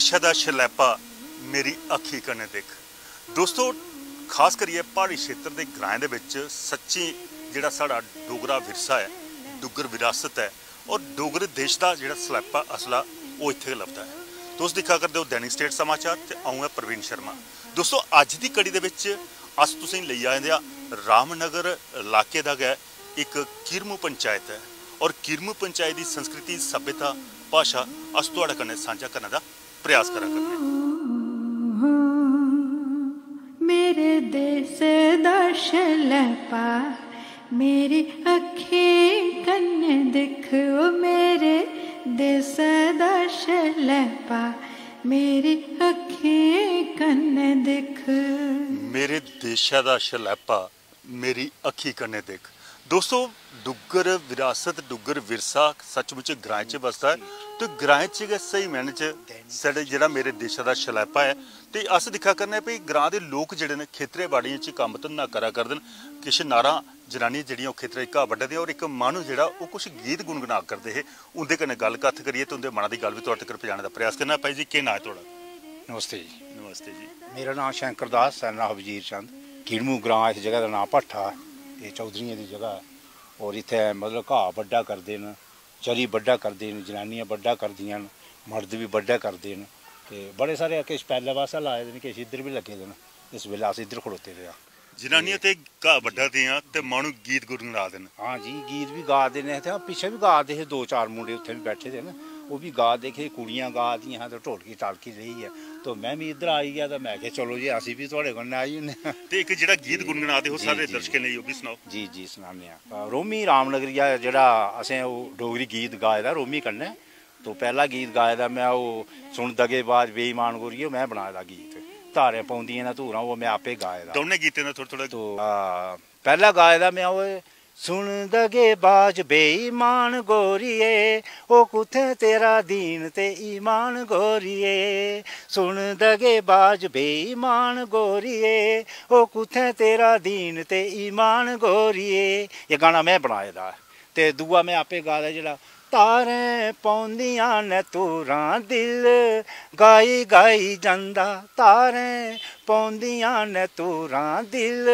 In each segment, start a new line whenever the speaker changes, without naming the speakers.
ਵਿਸ਼ਾ ਦਾ ਸ਼ਲੈਪਾ ਮੇਰੀ ਅੱਖੀ ਕਨੇ ਦੇਖ।
ਦੋਸਤੋ, ਖਾਸ ਕਰੀਏ ਪਹਾੜੀ ਖੇਤਰ ਦੇ ਗ੍ਰਾਂ ਦੇ ਵਿੱਚ ਸੱਚੀ ਜਿਹੜਾ ਸਾਡਾ ਡੋਗਰਾ ਵਿਰਸਾ ਹੈ, ਡੁੱਗਰ ਵਿਰਾਸਤ ਹੈ ਔਰ ਡੋਗਰੇ ਦੇਸ਼ ਦਾ ਜਿਹੜਾ ਸਲੈਪਾ ਅਸਲਾ ਉਹ ਇੱਥੇ ਲੱਭਦਾ ਹੈ। ਦੋਸਤ ਦਿਖਾ ਕਰਦੇ ਹੋ ਦੈਨਿਕ ਸਟੇਟ ਸਮਾਚਾਰ ਤੇ ਆਉਂ ਹੈ ਪ੍ਰਵੀਨ ਸ਼ਰਮਾ। ਦੋਸਤੋ, ਅੱਜ ਦੀ ਕੜੀ ਦੇ ਵਿੱਚ ਅਸ ਤੁਸੀਂ ਲਈ ਆਏ ਆ ਰਾਮਨਗਰ ਇਲਾਕੇ ਦਾ ਹੈ ਇੱਕ ਕਿਰਮੂ ਪੰਚਾਇਤ ਹੈ ਔਰ ਕਿਰਮੂ ਪੰਚਾਇਤ ਦੀ ਸੰਸਕ੍ਰਿਤੀ, ਸਭਿਅਤਾ, ਭਾਸ਼ਾ ਅਸ ਤੁਹਾਡੇ ਕਨੇ ਸਾਂਝਾ ਕਰਨ ਦਾ ਪ੍ਰਯਾਸ ਕਰਾ ਕਰਦੇ ਹਾਂ
ਮੇਰੇ ਦੇਸ ਦਾ ਸ਼ਲਪਾ ਮੇਰੀ ਅੱਖੀ ਕੰਨ ਦੇਖੋ ਮੇਰੇ ਦੇਸ ਦਾ ਸ਼ਲਪਾ ਮੇਰੀ ਅੱਖੀ ਕੰਨ ਦੇਖ
ਮੇਰੇ ਦੇਸ਼ਾ ਦਾ ਸ਼ਲੈਪਾ ਮੇਰੀ ਅੱਖੀ ਕੰਨੇ ਦੇਖ ਦੋਸਤੋ ਡੁੱਗਰ ਵਿਰਾਸਤ ਡੁੱਗਰ ਵਿਰਸਾ ਸੱਚਮੁੱਚ ਗ੍ਰਾਂ 'ਚ ਵਸਦਾ ਹੈ ਤੇ ਗ੍ਰਾਂ 'ਚ ਸਹੀ ਮੈਨ 'ਚ ਸਾਡੇ ਜਿਹੜਾ ਮੇਰੇ ਦੇਸ਼ਾ ਦਾ ਸ਼ਲੈਪਾ ਹੈ ਤੇ ਅਸ ਦਿਖਾ ਕਰਨੇ ਭਈ ਗ੍ਰਾਂ ਦੇ ਲੋਕ ਜਿਹੜੇ ਨੇ ਖੇਤਰੇ ਬਾੜੀਆਂ 'ਚ ਕੰਮ ਧੰਦਾ ਕਰਾ ਕਰਦੇ ਨੇ। ਕਿਛ ਨਾਰਾਂ ਜਨਾਨੀ ਜਿਹੜੀਆਂ ਉਹ ਖੇਤਰੇ ਘਾਹ ਵੱਢਦੇ ਔਰ ਇੱਕ ਮਾਨੂੰ ਜਿਹੜਾ ਉਹ ਕੁਝ ਗੀਤ ਗੁੰਗਣਾ ਕਰਦੇ ਹੈ ਉਹਦੇ ਕਨੇ ਗੱਲ ਕੱਥ ਕਰੀਏ ਤੇ ਉਹਦੇ ਮਨਾਂ ਦੀ ਗੱਲ ਵੀ ਤੁਹਾਡੇ ਤੱਕ ਪਹੁੰਚਾਉਣ ਦਾ ਪ੍ਰਯਾਸ ਕਰਨਾ। ਭਾਈ ਜੀ ਕੀ ਨਾਂ ਹੈ ਤੁਹਾਡਾ?
ਨਮਸਤੇ ਜੀ।
ਨਮਸਤੇ ਜੀ।
ਮੇਰਾ ਨਾਮ ਸ਼ੰਕਰ ਦਾਸ ਸਰਨਾ ਹਵਜੀਰ ਚੰਦ। ਕੀੜਮੂ ਗ੍ਰਾਂ ਇਸ ਜਗ੍ਹਾ ਦਾ ਨਾਮ ਭੱਠਾ ਇਹ ਚੌਧਰੀਆਂ ਦੀ ਜਗ੍ਹਾ ਹੈ। ਔਰ ਇੱਥੇ ਮਤਲਬ ਘਾਹ ਵੱਡਾ ਕਰਦੇ ਨੇ ਚਰੀ ਵੱਡਾ ਕਰਦੇ ਨੇ ਜਨਾਨੀਆਂ ਵੱਡਾ ਕਰਦੀਆਂ ਨੇ ਮਰਦ ਵੀ ਵੱਡਾ ਕਰਦੇ ਨੇ। ਤੇ ਬੜੇ ਸਾਰੇ ਕਿਸ ਪਹਿਲੇ ਵਾਸਾ ਲਾਏ ਦੇ ਨੇ ਕਿਸ ਇੱਧਰ ਵੀ ਲੱਗੇ ਦੇ ਨੇ। ਇਸ ਵੇਲੇ ਅਸੀਂ ਇੱਧਰ ਖੜੋਤੇ ਰਹੇ
ਜਨਾਨੀਆਂ ਤੇ ਘਾਹ ਵੱਡਾ ਦੀਆਂ ਤੇ ਮਾਨੂੰ ਗੀਤ ਗੁੰਗਣਾ ਦੇਣ।
ਹਾਂ ਜੀ ਗੀਤ ਵੀ ਗਾਦੇ ਨੇ ਤੇ ਪਿੱਛੇ ਵੀ ਗਾਦੇ ਸੀ ਦੋ ਚਾਰ ਮੁੰਡੇ ਉੱਥੇ ਵੀ ਬੈਠੇ ਦੇ ਨੇ। ਉਹ ਵੀ ਗਾ ਦੇਖੇ ਕੁੜੀਆਂ ਗਾਦੀਆਂ ਤੇ ਢੋਲਕੀ ਟਾਲਕੀ ਰਹੀ ਹੈ। ਤਾਂ ਮੈਂ ਵੀ ਇੱਧਰ ਆਈ ਗਿਆ ਤਾਂ ਮੈਂ ਕਿਹਾ ਚਲੋ ਜੀ ਅਸੀਂ ਵੀ ਤੁਹਾਡੇ ਕੋਲ ਆਈ ਹੁੰਨੇ
ਤੇ ਇੱਕ ਜਿਹੜਾ ਗੀਤ ਗੁੰਗਣਾਦੇ ਹੋ ਸਾਰੇ ਦਰਸ਼ਕਾਂ ਲਈ ਉਹ ਵੀ ਸੁਣਾਓ।
ਜੀ ਜੀ ਸੁਣਾਉਂਦੇ ਆ ਰੋਮੀ ਰਾਮਨਗਰੀਆ ਜਿਹੜਾ ਅਸੀਂ ਉਹ ਡੋਗਰੀ ਗੀਤ ਗਾਏ ਦਾ ਰੋਮੀ ਕੰਨੇ ਤੋਂ ਪਹਿਲਾ ਗੀਤ ਗਾਏ ਦਾ ਮੈਂ ਉਹ ਸੁਣ ਦਗੇ ਬਾਜ ਬੇਈਮਾਨ ਗੋਰੀਏ ਮੈਂ ਬਣਾਇਆ ਦਾ ਗੀਤ। ਧਾਰੇ ਪਾਉਂਦੀਆਂ ਨਾ ਧੂਰਾਂ ਉਹ ਮੈਂ ਆਪੇ ਗਾਏ ਦਾ
ਦੋਨੇ ਗੀਤਾਂ ਦਾ ਥੋੜਾ ਥੋੜਾ
ਪਹਿਲਾ ਗਾਏ ਦਾ ਮੈਂ ਉਹ ਸੁਣ ਦਗੇ ਬਾਜ ਬੇਈਮਾਨ ਗੋਰੀਏ, ਉਹ ਕੁਥੇ ਤੇਰਾ ਦੀਨ ਤੇ ਈਮਾਨ ਗੋਰੀਏ। ਸੁਣ ਦਗੇ ਬਾਜ ਬੇਈਮਾਨ ਗੋਰੀਏ, ਉਹ ਕੁਥੇ ਤੇਰਾ ਦੀਨ ਤੇ ਈਮਾਨ ਗੋਰੀਏ। ਇਹ ਗਾਣਾ ਮੈਂ ਬਣਾਇਆ ਦਾ ਤੇ ਦੂਆ ਮੈਂ ਆਪੇ ਗਾ ਲਿਆ ਜਿਹੜਾ, ਤਾਰੇ ਪਾਉਂਦੀਆਂ ਨੇ ਤੂਰਾਂ ਦਿਲ, ਗਾਈ ਗਾਈ ਜਾਂਦਾ ਤਾਰੇ ਪਾਉਂਦੀਆਂ ਨੇ ਤੂਰਾਂ ਦਿਲ।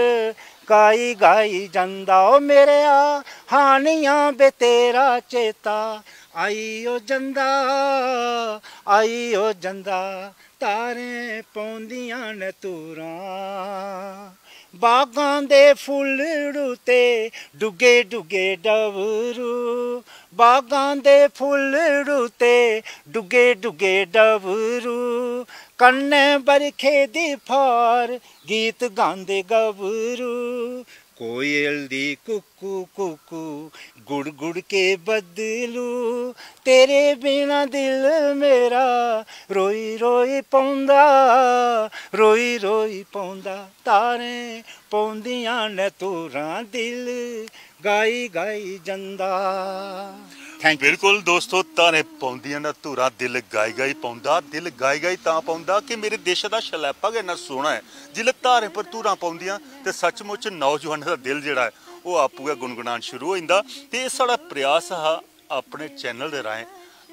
ਗਾਈ ਗਾਈ ਜਾਂਦਾ ਓ ਮੇਰਿਆ ਹਾਨੀਆਂ ਬੇ ਤੇਰਾ ਚੇਤਾ। ਆਈ ਓ ਜੰਦਾ ਆਈ ਓ ਜੰਦਾ, ਤਾਰੇ ਪਾਉਂਦੀਆਂ ਨੇ ਤੂਰਾਂ। ਬਾਗਾਂ ਦੇ ਫੁੱਲ ਰੁਤੇ ਡੁੱਗੇ ਡੁੱਗੇ ਡਵਰੂ ਬਾਗਾਂ ਦੇ ਫੁੱਲ ਰੁਤੇ ਡੁੱਗੇ ਡੁੱਗੇ ਡਵਰੂ ਕੰਨੇ ਬਰਖੇ ਦੀ ਫਾਰ ਗੀਤ ਗਾਉਂਦੇ ਗਵਰੂ ਕੋਇਲ ਦੀ ਕੁੱਕੂ ਕੁਕੂ ਗੁੜ ਗੁੜ ਕੇ ਬਦਲੂ ਤੇਰੇ ਬਿਨਾ ਦਿਲ ਮੇਰਾ ਰੋਈ ਰੋਈ ਪੌਂਦਾ ਰੋਈ ਰੋਈ ਪੌਂਦਾ ਤਾਰੇ ਪੌਂਦੀਆਂ ਨੇ ਤੂਰਾਂ ਦਿਲ ਗਾਈ ਗਾਈ ਜਾਂਦਾ ਥੈਂਕ ਯੂ
ਬਿਲਕੁਲ ਦੋਸਤੋ ਤਾਰੇ ਪਾਉਂਦੀਆਂ ਨਾ ਧੂਰਾ ਦਿਲ ਗਾਈ ਗਾਈ ਪਾਉਂਦਾ, ਦਿਲ ਗਾਈ ਗਾਈ ਤਾਂ ਪਾਉਂਦਾ ਕਿ ਮੇਰੇ ਦੇਸ਼ ਦਾ ਸ਼ਲੈਪਾ ਗਾ ਇੰਨਾ ਸੋਹਣਾ ਹੈ। ਜਿਲੇ ਧਾਰੇ ਪਰ ਧੂਰਾ ਪਾਉਂਦੀਆਂ ਤੇ ਸੱਚਮੁੱਚ ਨੌਜਵਾਨਾਂ ਦਾ ਦਿਲ ਜਿਹੜਾ ਹੈ, ਉਹ ਆਪੂਗਾ ਗੁੰਗਣਾਉਣ ਸ਼ੁਰੂ ਹੋ ਜਾਂਦਾ। ਤੇ ਇਹ ਸਾਡਾ ਪ੍ਰਯਾਸ ਹੈ ਆਪਣੇ ਚੈਨਲ ਦੇ ਰਾਹੀਂ,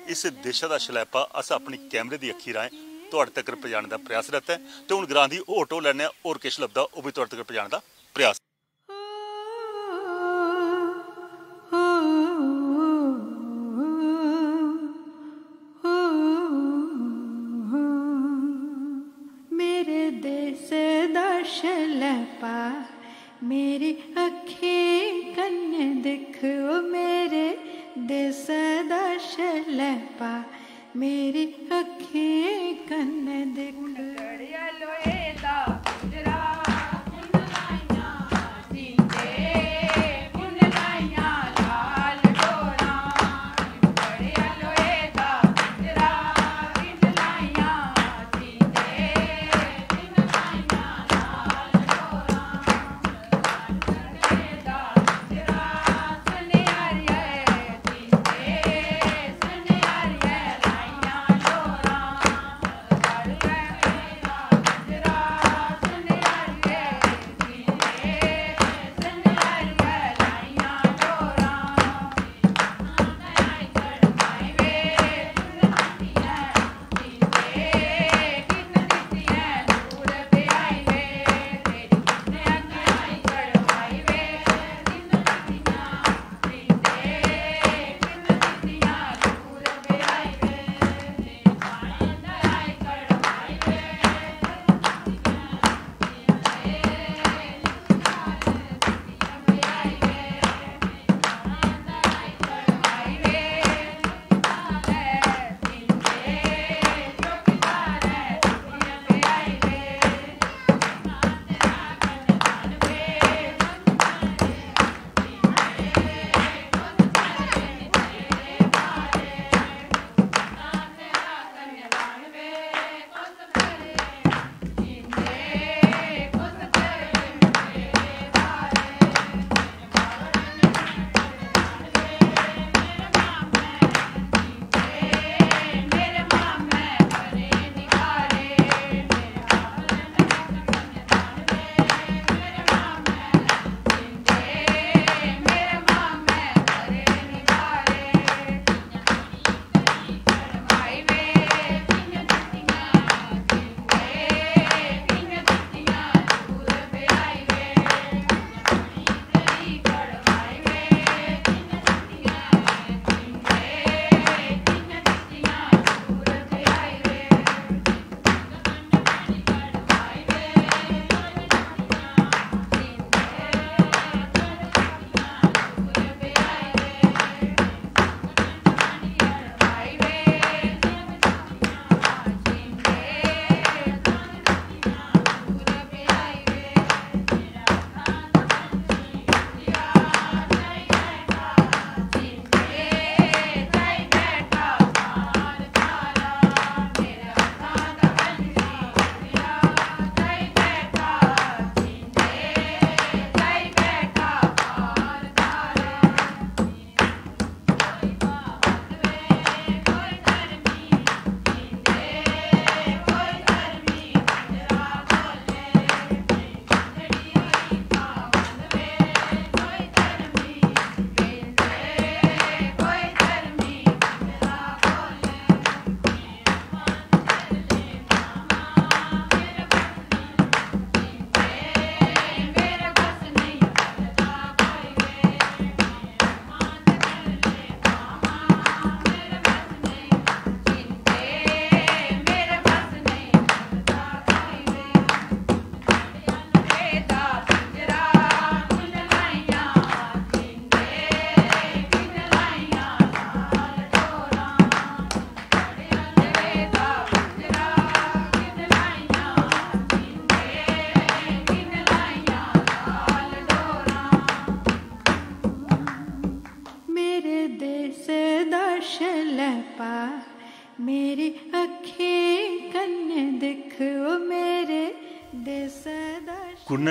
ਇਸ ਦੇਸ਼ ਦਾ ਸ਼ਲੈਪਾ, ਅਸ ਆਪਣੀ ਕੈਮਰੇ ਦੀ ਅੱਖੀ ਰਾਹੀਂ ਤੁਹਾਡੇ ਤੱਕ ਪਹੁੰਚਾਉਣ ਦਾ ਪ੍ਰਯਾਸ ਰਹਤਾ ਹੈ। ਤੇ ਹੁਣ ਗ੍ਰਾਂ ਦੀ ਓਟੋ ਲੈਣੇ ਔਰ ਕਿਸ਼ ਲੱਭਦਾ ਉਹ ਵੀ ਤੁਹਾਡੇ ਤੱਕ ਪਹੁੰਚਾਉਣ ਦਾ ਪ੍ਰਯਾਸ।
ਸ਼ਲਪਾ ਮੇਰੀ ਅੱਖੀ ਕੰਨ ਦੇਖੋ ਮੇਰੇ ਦੇਸ ਦਾ ਸ਼ਲਪਾ, ਮੇਰੀ ਅੱਖੀ ਕੰਨ ਦੇਖੋ
ਲੜਿਆ ਲੋਏ ਦਾ।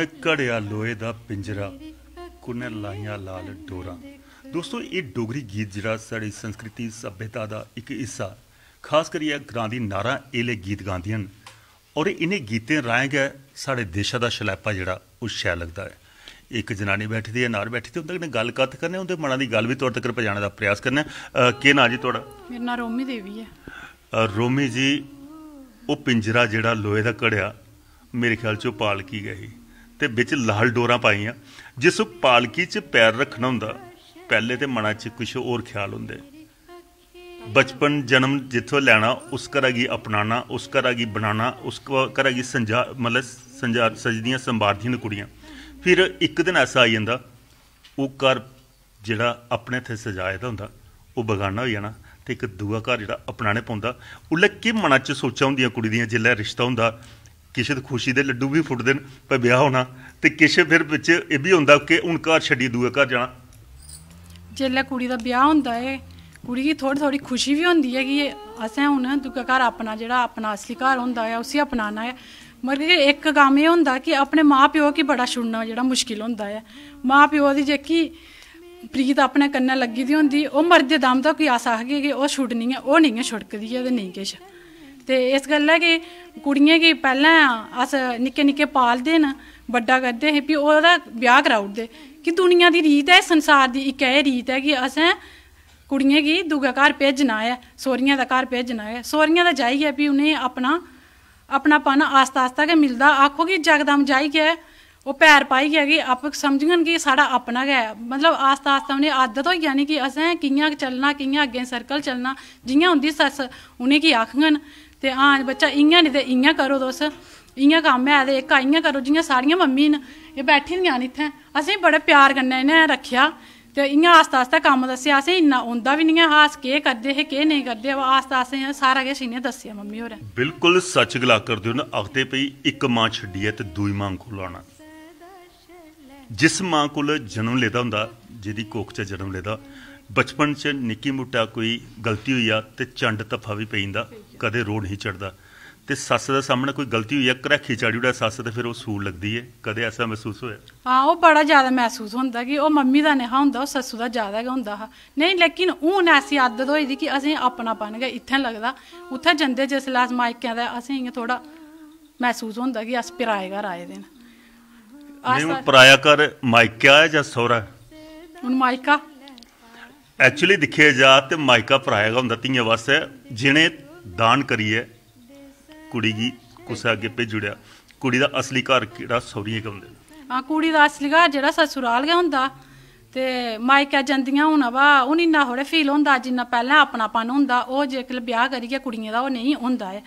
ਕੁਨੇ ਘੜਿਆ ਲੋਹੇ ਦਾ ਪਿੰਜਰਾ ਕੁਨੇ ਲਾਈਆਂ ਲਾਲ ਡੋਰਾ। ਦੋਸਤੋ ਇਹ ਡੋਗਰੀ ਗੀਤ ਜਿਹੜਾ ਸਾਡੀ ਸੰਸਕ੍ਰਿਤੀ ਸਭਿਅਤਾ ਦਾ ਇੱਕ ਹਿੱਸਾ। ਖਾਸ ਕਰੀਏ ਗ੍ਰਾਂ ਦੀ ਨਾਰਾ ਇਹਲੇ ਗੀਤ ਗਾਉਂਦੀਆਂ ਹਨ। ਔਰ ਇਹਨੇ ਗੀਤੇ ਰਾਏ ਗਏ ਸਾਡੇ ਦੇਸ਼ਾਂ ਦਾ ਸ਼ਲੈਪਾ ਜਿਹੜਾ ਉਹ ਸ਼ੈ ਲੱਗਦਾ ਹੈ। ਇੱਕ ਜਨਾਨੀ ਬੈਠੀ ਦੀ ਹੈ ਨਾਲ ਬੈਠੀ ਤੇ ਉਹਦੇ ਨਾਲ ਗੱਲ ਕੱਤ ਕਰਨੇ ਉਹਦੇ ਮਨਾਂ ਦੀ ਗੱਲ ਵੀ ਤੁਹਾਡੇ ਤੱਕ ਪਹੁੰਚਾਉਣ ਦਾ ਪ੍ਰਯਾਸ ਕਰਨਾ ਕੀ ਨਾਂ ਜੀ ਤੁਹਾਡਾ?
ਮੇਰਾ ਨਾਮ ਰੋਮੀ ਦੇਵੀ ਹੈ।
ਰੋਮੀ ਜੀ ਉਹ ਪਿੰਜਰਾ ਜਿਹੜਾ ਲੋਹੇ ਦਾ ਘੜਿਆ ਮੇਰੇ ਖਿਆਲ ਚ ਉਹ ਪਾਲਕੀ ਗਈ ਤੇ ਵਿੱਚ ਲਾਲ ਡੋਰਾਂ ਪਾਈਆਂ। ਜਿਸ ਪਾਲਕੀ 'ਚ ਪੈਰ ਰੱਖਣਾ ਹੁੰਦਾ, ਪਹਿਲੇ ਤੇ ਮਨਾਂ 'ਚ ਕੁਝ ਹੋਰ ਖਿਆਲ ਹੁੰਦੇ। ਬਚਪਨ, ਜਨਮ ਜਿੱਥੋਂ ਲੈਣਾ, ਉਸ ਘਰਾਂ ਕੀ ਅਪਣਾਣਾ ਉਸ ਘਰਾਂ ਕੀ ਬਣਾਣਾ ਉਸ ਘਰਾਂ ਸੰਜਾ, ਮਤਲਬ ਸੰਜਾ, ਸਜਦੀਆਂ ਸੰਭਾਰਦੀਆਂ ਨੇ ਕੁੜੀਆਂ। ਫਿਰ ਇੱਕ ਦਿਨ ਐਸਾ ਆ ਜਾਂਦਾ, ਉਹ ਘਰ ਜਿਹੜਾ ਆਪਣੇ ਤੇ ਸਜਾਇਆ ਦਾ ਹੁੰਦਾ, ਉਹ ਬਗਾਨਾ ਹੋ ਜਾਣਾ ਤੇ ਇੱਕ ਦੂਆ ਘਰ ਜਿਹੜਾ ਅਪਣਾਣੇ ਪਾਉਂਦਾ। ਉਹਲੇ ਮਨਾਂ 'ਚ ਸੋਚਾਂ ਹੁੰਦੀਆਂ ਕੁੜੀ ਦੀਆਂ, ਜਿੱਲੇ ਰਿਸ਼ਤਾ ਹੁੰਦਾ ਕਿਸੇ ਖੁਸ਼ੀ ਦੇ ਲੱਡੂ ਵੀ ਫੁੱਟਦੇ ਨੇ ਪਰ ਵਿਆਹ ਹੋਣਾ, ਤੇ ਕਿਸੇ ਫਿਰ ਵਿੱਚ ਇਹ ਵੀ ਹੁੰਦਾ ਕਿ ਹੁਣ ਘਰ ਛੱਡੀ, ਦੂਏ ਘਰ ਜਾਣਾ।
ਜਿੱਲੇ ਕੁੜੀ ਦਾ ਵਿਆਹ ਹੁੰਦਾ ਏ, ਕੁੜੀ ਦੀ ਥੋੜੀ ਥੋੜੀ ਖੁਸ਼ੀ ਵੀ ਹੁੰਦੀ ਹੈ ਕਿ ਅਸਾਂ ਹੁਣ ਦੂਜਾ ਘਰ ਆਪਣਾ ਜਿਹੜਾ ਆਪਣਾ ਅਸਲੀ ਘਰ ਹੁੰਦਾ ਹੈ ਉਸੇ ਅਪਣਾਣਾ ਹੈ ਮਗਰ ਇੱਕ ਕੰਮ ਇਹ ਹੁੰਦਾ ਕਿ ਆਪਣੇ ਮਾਪਿਓ ਕੀ ਬੜਾ ਛੁੜਨਾ ਜਿਹੜਾ ਮੁਸ਼ਕਿਲ ਹੁੰਦਾ ਹੈ ਮਾਪਿਓ ਦੀ ਜੇਕੀ ਪ੍ਰੀਤ ਆਪਣੇ ਕੰਨਾਂ ਲੱਗੀ ਦੀ ਹੁੰਦੀ, ਉਹ ਮਰਦੇ ਦਮ ਤੱਕ ਹੀ ਆਸ ਕਿ ਉਹ ਛੁੱਟਣੀ ਹੈ ਉਹ ਨਹੀਂ ਹੈ ਛੁੱਟਕਦੀ ਹੈ ਤੇ ਨਹੀਂ ਕਿਛ। ते इस गल्ला कि कुड़ियें गी पैह्लें अस निक्के निक्के पालदे न बड्डा करदे हे फ्ही ओह्दा ब्याह कराई ओड़दे कि दुनिया दी रीत ऐ संसार दी इक एह् रीत ऐ कि असें कुड़ियें गी दूए घर भेजना ऐ सौह्रियें दा घर भेजना ऐ सौह्रियें दा जाइयै फ्ही उ'नेंगी अपना अपनापन आस्ता आस्ता गै मिलदा आखो कि जकदम जाइयै ओह् पैर पाइयै कि आप समझङन कि साढ़ा अपना गै है। मतलब आस्ता आस्ता उ'नेंगी आदत होई जानी कि असें कि'यां चलना कि'यां अग्गें सर्कल चलना जि'यां उं'दी सस्स उ'नेंगी आखङन ते हां बच्चा इ'यां नेईं ते इ'यां करो तुस इ'यां कम्म ऐ ते एह्का इ'यां करो जियां सारियां मम्मी न एह् बैठी दियां न इत्थें असेंगी बड़े प्यार कन्नै इ'नें रक्खेआ ते इ'यां आस्ता आस्ता कम्म दस्सेआ असेंगी इन्ना औंदा बी निं हा अस केह् करदे हे केह् नेईं करदे हे आस्ता आस्ता असेंगी सारा किश इ'नें दस्सेआ मम्मी होरें
बिल्कुल सच गला करदे न आखदे भाई इक मां छड्डियै ते दूई मां कोल आना जिस मां कोल जन्म लेदा होंदा जेह्दी कोख च जन्म लेदा बचपन च निक्की मुट्टा कोई गलती होई जा ते चंड धप्फा बी पेई जंदा ਕਦੇ ਰੋ ਨਹੀਂ ਚੜਦਾ ਤੇ ਸੱਸ ਦੇ ਸਾਹਮਣੇ ਕੋਈ ਗਲਤੀ ਹੋਈ ਹੈ ਕਰਖੀ ਚਾੜੀੜਾ ਸੱਸ ਤੇ ਫਿਰ ਉਹ ਸੂਲ ਲੱਗਦੀ ਹੈ। ਕਦੇ ਐਸਾ ਮਹਿਸੂਸ ਹੋਇਆ?
ਆਹੋ ਬੜਾ ਜ਼ਿਆਦਾ ਮਹਿਸੂਸ ਹੁੰਦਾ ਕਿ ਉਹ ਮੰਮੀ ਦਾ ਨਿਹਾ ਹੁੰਦਾ ਉਹ ਸੱਸੂ ਦਾ ਜ਼ਿਆਦਾ ਹੀ ਹੁੰਦਾ ਨਹੀਂ ਲੇਕਿਨ ਹੁਣ ਐਸੀ ਆਦਤ ਹੋਈ ਦੀ ਕਿ ਅਸੀਂ ਆਪਣਾ ਬਣ ਗਏ ਇੱਥੇ ਲੱਗਦਾ। ਉੱਥੇ ਜਾਂਦੇ ਜਿਸ ਲਾਸ ਮਾਇਕਿਆਂ ਦਾ ਅਸੀਂ ਇਹ ਥੋੜਾ ਮਹਿਸੂਸ ਹੁੰਦਾ ਕਿ ਅਸ ਪਰਾਏ ਘਰ ਆਏ ਦਿਨ
ਨਹੀਂ ਉਹ ਪਰਾਇਆ ਘਰ ਮਾਇਕਿਆ ਹੈ ਜਾਂ ਸੋਹਰਾ?
ਹੁਣ ਮਾਇਕਾ?
ਐਕਚੁਅਲੀ ਦਿਖੇ ਜਾ ਤੇ ਮਾਇਕਾ ਪਰਾਇਆ ਹੁੰਦਾ ਤੀਆਂ ਵਾਸਤੇ ਜਿਹਨੇ ਦਾਨ ਕਰੀਏ। ਕੁੜੀ ਦੀ ਕੁਸੇ ਅੱਗੇ ਭੇਜੁੜਿਆ। ਕੁੜੀ ਦਾ ਅਸਲੀ ਘਰ ਕਿਹੜਾ? ਸੌਰੀਏ ਕਹਿੰਦੇ ਨੇ?
ਹਾਂ ਕੁੜੀ ਦਾ ਅਸਲੀ ਘਰ ਜਿਹੜਾ ਸਸੁਰਾਲ ਗै ਹੁੰਦਾ ਤੇ ਮਾਇਕਾ ਜਾਂਦੀਆਂ ਹੁਣ ਵਾ ਹੁਣ ਇੰਨਾ ਥੋੜੇ ਫੀਲ ਹੁੰਦਾ ਜਿੰਨਾ ਪਹਿਲਾਂ ਆਪਣਾਪਨ ਹੁੰਦਾ ਉਹ ਜੇਕਰ ਵਿਆਹ ਕਰੀਏ ਕੁੜੀਆਂ ਦਾ ਉਹ ਨਹੀਂ ਹੁੰਦਾ ਹੈ।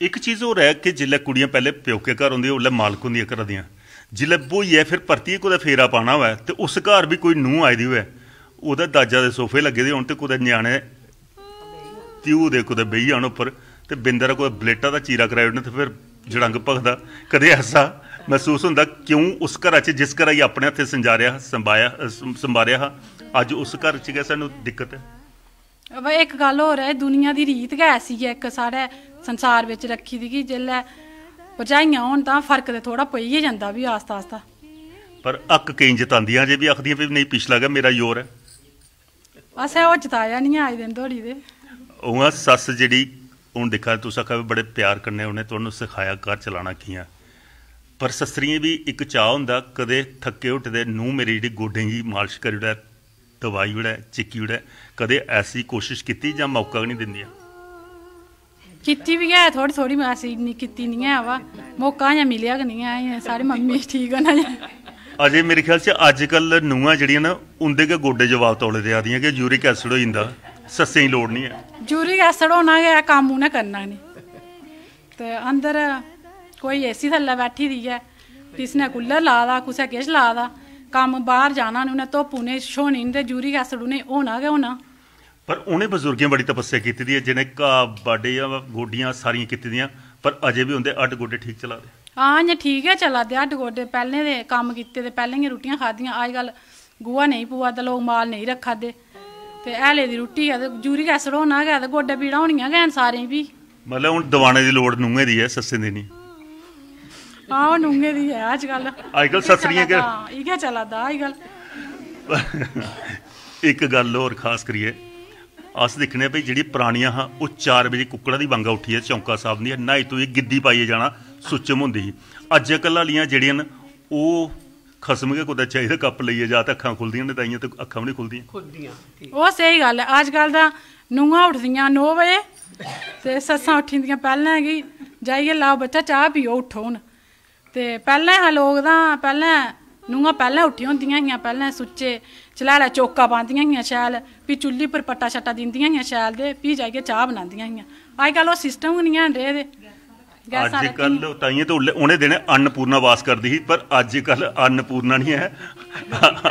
ਇੱਕ ਚੀਜ਼ ਹੋਰ ਹੈ ਕਿ ਜਿੱਲੇ ਕੁੜੀਆਂ ਪਹਿਲੇ ਪਿਓਕੇ ਘਰ ਹੁੰਦੀਆਂ ਉਹਲੇ ਮਾਲਕ ਹੁੰਦੀਆਂ ਘਰਾਂ ਦੀਆਂ। ਜਿੱਲੇ ਬੋਈਏ ਫਿਰ ਪਰਤੀ ਕੋਦਾ ਫੇਰਾ ਪਾਣਾ ਹੋਵੇ ਤੇ ਉਸ ਘਰ ਵੀ ਕੋਈ ਨੂੰਹ ਆਈ ਦੀ ਹੋਵੇ। ਉਹਦਾ ਦਾਜਾ ਦੇ ਸੋਫੇ ਲੱਗੇ ਦੇ ਹੋਣ ਤੇ ਕੋਦੇ ਨਿਆਣੇ ਕਿਊ ਦੇ ਕੁਦੇ ਬਈ ਆਣ ਉੱਪਰ ਤੇ ਬਿੰਦਰ ਕੋਈ ਬਲੇਟਾ ਦਾ ਚੀਰਾ ਕਰਾਇਆ ਉਹਨੇ ਤੇ ਫਿਰ ਜੜੰਗ ਭਗਦਾ। ਕਦੇ ਐਸਾ ਮਹਿਸੂਸ ਹੁੰਦਾ ਕਿਉਂ ਉਸ ਘਰ 'ਚ ਜਿਸ ਘਰ ਹੀ ਆਪਣੇ ਹੱਥੇ ਸੰਜਾਰਿਆ ਸੰਭਾਇਆ ਸੰਭਾਰਿਆ ਅੱਜ ਉਸ ਘਰ 'ਚ ਗਿਆ ਸਾਨੂੰ ਦਿੱਕਤ ਹੈ?
ਵਾ ਇੱਕ ਗੱਲ ਹੋਰ ਹੈ ਦੁਨੀਆ ਦੀ ਰੀਤ ਗੈ ਐਸੀ ਹੈ ਇੱਕ ਸਾਰੇ ਸੰਸਾਰ ਵਿੱਚ ਰੱਖੀ ਦੀ ਕਿ ਜਿੱਲੇ ਪਰਜਾਈਆਂ ਹੋਣ ਤਾਂ ਫ਼ਰਕ ਤੇ ਥੋੜਾ ਪਈ ਹੀ ਜਾਂਦਾ ਵੀ ਆਸਤਾ ਆਸਤਾ
ਪਰ ਅੱਕ ਕਈ ਜਤਾਂਦੀਆਂ ਜੇ ਵੀ ਆਖਦੀਆਂ ਵੀ ਨਹੀਂ ਪਿਛਲਾ ਗਿਆ ਮੇਰਾ ਯੋਰ ਹੈ?
ਅਸਾਂ ਉਹ ਜਤਾਇਆ ਨਹੀਂ ਆਏ ਦਿਨ ਦੋੜੀ ਦੇ।
ਉਹ ਸੱਸ ਜਿਹੜੀ ਹੁਣ ਦੇਖਾ ਤੁਸੀਂ ਆਖਿਆ ਵੀ ਬੜੇ ਪਿਆਰ ਕਰਨੇ ਉਹਨੇ ਤੁਹਾਨੂੰ ਸਿਖਾਇਆ ਘਰ ਚਲਾਣਾ ਕੀਆਂ ਪਰ ਸਸਤਰੀਆਂ ਵੀ ਇੱਕ ਚਾਹ ਹੁੰਦਾ ਕਦੇ ਥੱਕੇ ਉੱਠਦੇ ਨੂੰ ਮੇਰੀ ਜਿਹੜੀ ਗੋਡੇ ਦੀ ਮਾਲਿਸ਼ ਕਰੀ ਉੜਾ ਦਵਾਈ ਉੜਾ ਚਿੱਕੀ ਉੜਾ ਕਦੇ ਐਸੀ ਕੋਸ਼ਿਸ਼ ਕੀਤੀ ਜਾਂ ਮੌਕਾ ਨਹੀਂ ਦਿੰਦੀਆਂ
ਕੀਤੀ ਵੀ ਹੈ ਥੋੜੀ ਥੋੜੀ ਮੈਂ ਅਸੀਂ ਨਹੀਂ ਕੀਤੀ ਨਹੀਂ ਹੈ ਵਾ। ਮੌਕਾ ਜਾਂ ਮਿਲਿਆ ਕਿ ਨਹੀਂ ਹੈ ਸਾਰੇ ਮੰਮੀ ਠੀਕ ਆ ਨਾ ਜੀ।
ਅਜੇ ਮੇਰੇ ਖਿਆਲ 'ਚ ਅੱਜ ਕੱਲ ਨੂੰਹਾਂ ਜਿਹੜੀਆਂ ਨਾ ਉਹਦੇ ਕੇ ਗੋਡੇ ਜਵਾਬ ਤੋਲੇ ਦੇ ਆਦੀਆਂ ਕਿ ਸੱਸੇ ਹੀ ਲੋੜ ਨਹੀਂ ਹੈ।
ਜੂਰੀ ਐਸੜ ਹੋਣਾ ਗਿਆ ਕੰਮ ਉਹਨੇ ਕਰਨਾ ਨਹੀਂ। ਤੇ ਅੰਦਰ ਕੋਈ ਏਸੀ ਥੱਲੇ ਬੈਠੀ ਦੀ ਹੈ ਕਿਸ ਨੇ ਕੂਲਰ ਲਾ ਦਾ ਕੁਸੇ ਕਿਸ਼ ਲਾ ਦਾ ਕੰਮ ਬਾਹਰ ਜਾਣਾ ਨੇ ਉਹਨੇ ਧੁੱਪ ਉਹਨੇ ਛੋਣੀ ਨੀ ਤੇ ਜੂਰੀ ਐਸੜ ਉਹਨੇ ਹੋਣਾ ਗਿਆ ਹੋਣਾ
ਪਰ ਉਹਨੇ ਬਜ਼ੁਰਗਾਂ ਬੜੀ ਤਪੱਸਿਆ ਕੀਤੀ ਦੀ ਹੈ ਜਿਹਨੇ ਘਾ ਬਾਡੇ ਜਾਂ ਗੋਡੀਆਂ ਸਾਰੀਆਂ ਕੀਤੀ ਦੀਆਂ ਪਰ ਅਜੇ ਵੀ ਹੁੰਦੇ ਅੱਡ ਗੋਡੇ ਠੀਕ ਚਲਾ ਦੇ
ਹਾਂ ਜੇ ਠੀਕ ਹੈ ਚੱਲਾ ਦੇ ਹੱਡ ਗੋਡੇ ਪਹਿਲੇ ਦੇ ਕੰਮ ਕੀਤੇ ਤੇ ਪਹਿਲੇ ਹੀ ਰੋਟੀਆਂ ਖਾਧੀਆਂ ਅੱਜ ਕੱਲ ਗੂਆ ਨਹੀਂ ਪੂਆ ਤੇ ਐਲੇ ਦੀ ਰੋਟੀ ਹੈ ਤੇ ਜੂਰੀ ਐਸੜ ਹੋਣਾ ਗਿਆ ਤੇ ਗੋਡੇ ਪੀੜਾ ਹੋਣੀਆਂ ਗੈਨ ਸਾਰੇ ਵੀ।
ਮਤਲਬ ਹੁਣ ਦਿਵਾਣੇ ਦੀ ਲੋੜ ਨੂੰਗੇ ਦੀ ਹੈ ਸੱਸੇ ਦੀ ਨਹੀਂ
ਆਹ ਨੂੰਗੇ ਦੀ ਹੈ ਅੱਜ ਕੱਲ
ਅੱਜ ਕੱਲ੍ਹ ਸੱਸਰੀਆਂ ਕਿ-
ਇਹ ਕੀ ਚੱਲਦਾ ਅੱਜ ਕੱਲ
ਇੱਕ ਗੱਲ ਹੋਰ ਖਾਸ ਕਰੀਏ। ਅਸ ਦੇਖਣੇ ਭਈ ਜਿਹੜੀ ਪੁਰਾਣੀਆਂ ਹਾਂ ਉਹ 4 ਵਜੇ ਕੁੱਕੜਾਂ ਦੀ ਵਾਂਗਾ ਉੱਠੀ ਹੈ ਚੌਂਕਾ ਸਾਹਿਬ ਦੀ ਨਾਈ ਤੋਂ ਇਹ ਗਿੱਦੀ ਪਾਈਏ ਜਾਣਾ ਸੁੱਚਮ ਹੁੰਦੀ ਸੀ। ਅੱਜ ਕੱਲ੍ਹ ਵਾਲੀਆਂ ਜਿਹੜੀਆਂ ਨੇ ਉਹ ਖਸਮ ਕੇ ਕੋਦਾ ਚਾਹੀਦਾ ਕੱਪ ਲਈਏ ਜਾਂ ਤਾਂ ਅੱਖਾਂ ਖੁੱਲਦੀਆਂ ਨੇ ਤਾਈਆਂ ਤੇ ਅੱਖਾਂ ਵੀ ਨਹੀਂ ਖੁੱਲਦੀਆਂ।
ਠੀਕ।
ਉਹ ਸਹੀ ਗੱਲ ਹੈ। ਅੱਜ ਕੱਲ ਦਾ ਨੂੰਹਾਂ ਉੱਠਦੀਆਂ 9 ਵਜੇ ਤੇ ਸੱਸਾਂ ਉੱਠੀਆਂ ਪਹਿਲਾਂ ਹੈਗੀ ਜਾਈਏ ਲਾਓ ਬੱਚਾ ਚਾਹ ਪੀਓ ਉੱਠੋ ਹੁਣ। ਤੇ ਪਹਿਲਾਂ ਹਾਂ ਲੋਕ ਤਾਂ ਪਹਿਲਾਂ ਨੂੰਹਾਂ ਪਹਿਲਾਂ ਉੱਠੀਆਂ ਹੁੰਦੀਆਂ ਸੀਆਂ ਪਹਿਲਾਂ ਸੁੱਚੇ ਚਲਾਲਾ ਚੋਕਾ ਪਾਉਂਦੀਆਂ ਸੀਆਂ ਸ਼ੈਲ ਵੀ ਚੁੱਲ੍ਹੀ ਪਰ ਪੱਟਾ ਛੱਟਾ ਦਿੰਦੀਆਂ ਸੀਆਂ ਸ਼ੈਲ ਦੇ ਵੀ ਜਾਈਏ ਚਾਹ ਬਣਾਉਂਦੀਆਂ ਸੀਆਂ ਅੱਜ ਕੱਲ ਉਹ ਸਿਸਟਮ ਨਹੀਂ ਹੈ ਰੇ ਦੇ
ਅੱਜ ਕੱਲ ਤੇ ਉਹਲੇ- ਉਹਨੇ ਦਿਨੇ ਅੰਨਪੂਰਨਾ ਵਾਸ ਕਰਦੀ ਸੀ ਪਰ ਅੱਜ ਕੱਲ ਅੰਨਪੂਰਨਾ ਨਹੀਂ ਹੈ।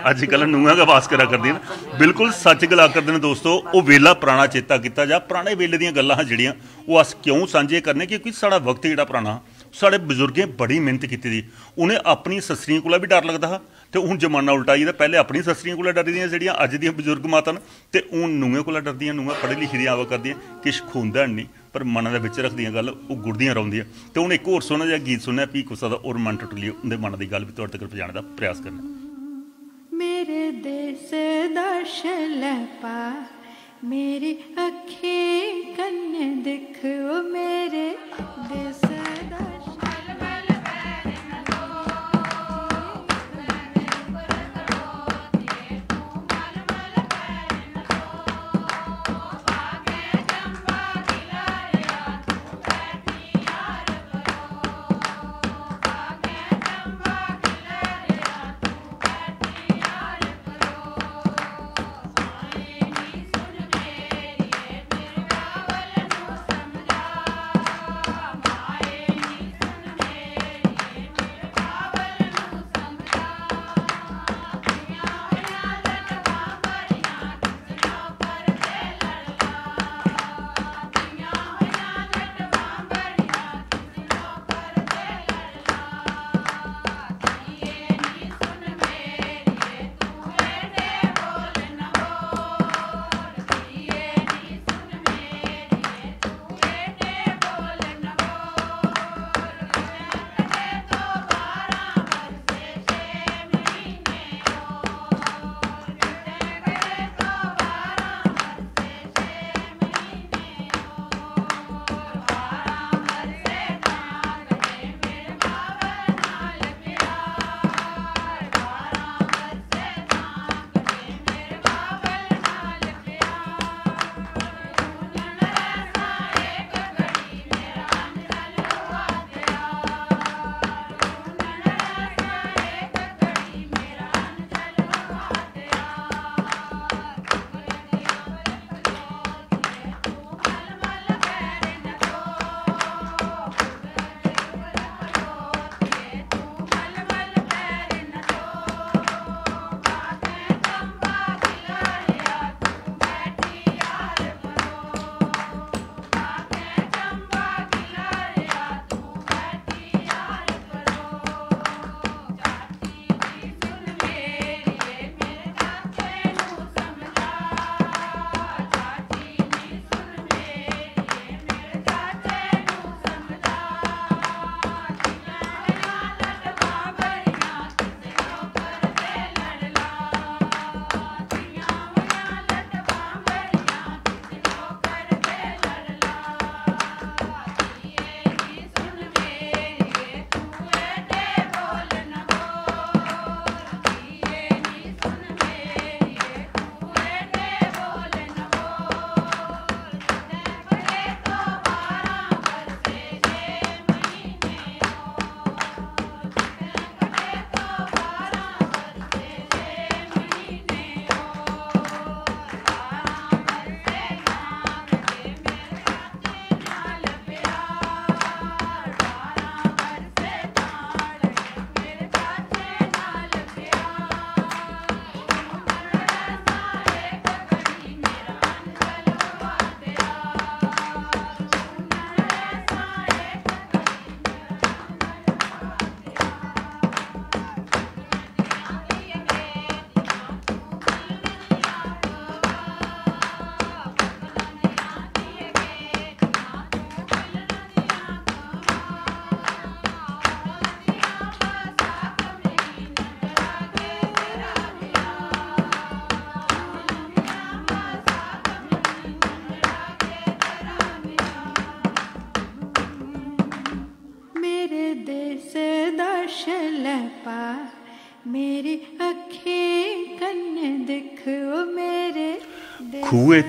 ਅੱਜ ਕੱਲ ਨੂੰਹਾਂ ਦਾ ਵਾਸ ਕਰਾ ਕਰਦੀਆਂ ਨੇ ਬਿਲਕੁਲ ਸੱਚ ਗਲਾ ਕਰਦੇ ਨੇ ਦੋਸਤੋ ਉਹ ਵੇਲਾ ਪੁਰਾਣਾ ਚੇਤਾ ਕੀਤਾ ਜਾ ਪੁਰਾਣੇ ਵੇਲੇ ਦੀਆਂ ਗੱਲਾਂ ਜਿਹੜੀਆਂ ਉਹ ਅਸ ਕਿਉਂ ਸਾਂਝੇ ਕਰਨੇ ਕਿਉਂਕਿ ਸਾਡਾ ਵਕਤ ਜਿਹੜਾ ਪੁਰਾਣਾ ਸਾਡੇ ਬਜ਼ੁਰਗੇ ਬੜੀ ਮਿਹਨਤ ਕੀਤੀ ਦੀ ਉਹਨੇ ਆਪਣੀ ਸੱਸਰੀਆਂ ਕੋਲ ਵੀ ਡਰ ਲੱਗਦਾ ਹਾ। ਤੇ ਹੁਣ ਜ਼ਮਾਨਾ ਉਲਟਾ ਜੀ ਦਾ ਪਹਿਲੇ ਆਪਣੀ ਸੱਸਰੀਆਂ ਕੋਲ ਡਰਦੀਆਂ ਜਿਹੜੀਆਂ ਅੱਜ ਦੀਆਂ ਬਜ਼ੁਰਗ ਮਾਤਾ ਨੇ, ਤੇ ਉਹ ਨੂੰਹਾਂ ਕੋਲ ਡਰਦੀਆਂ, ਨੂੰਹਾਂ ਪੜ੍ਹੀ ਲਿਖੀ ਦੀਆਂ ਆਵਾ ਕਰਦੀਆਂ, ਕਿਛ ਖੁੰਦਾ ਨਹੀਂ, ਪਰ ਮਨਾਂ ਦੇ ਵਿੱਚ ਰੱਖਦੀਆਂ ਗੱਲ, ਉਹ ਗੁੜਦੀਆਂ ਰਹੁੰਦੀਆਂ ਤੇ ਹੁਣ ਇੱਕ ਹੋਰ ਸੋਹਣਾ ਜਿਹਾ ਗੀਤ ਸੁਣਿਆ, ਪੀ ਕੁਸਾ ਦਾ ਔਰ ਮਨ ਟੁੱਟ ਲਈ ਉਹਦੇ ਮਨ ਦੀ ਗੱਲ ਵੀ ਤੁਹਾਡੇ ਤੱਕ ਪਹੁੰਚਾਉਣ ਦਾ ਪ੍ਰਯਾਸ ਕਰਨਾ।
ਮੇਰੇ ਦੇਸ ਦਾ ਸ਼ਲਪਾ, ਮੇਰੀ ਅੱਖੀ ਕੰਨੇ ਦੇਖੋ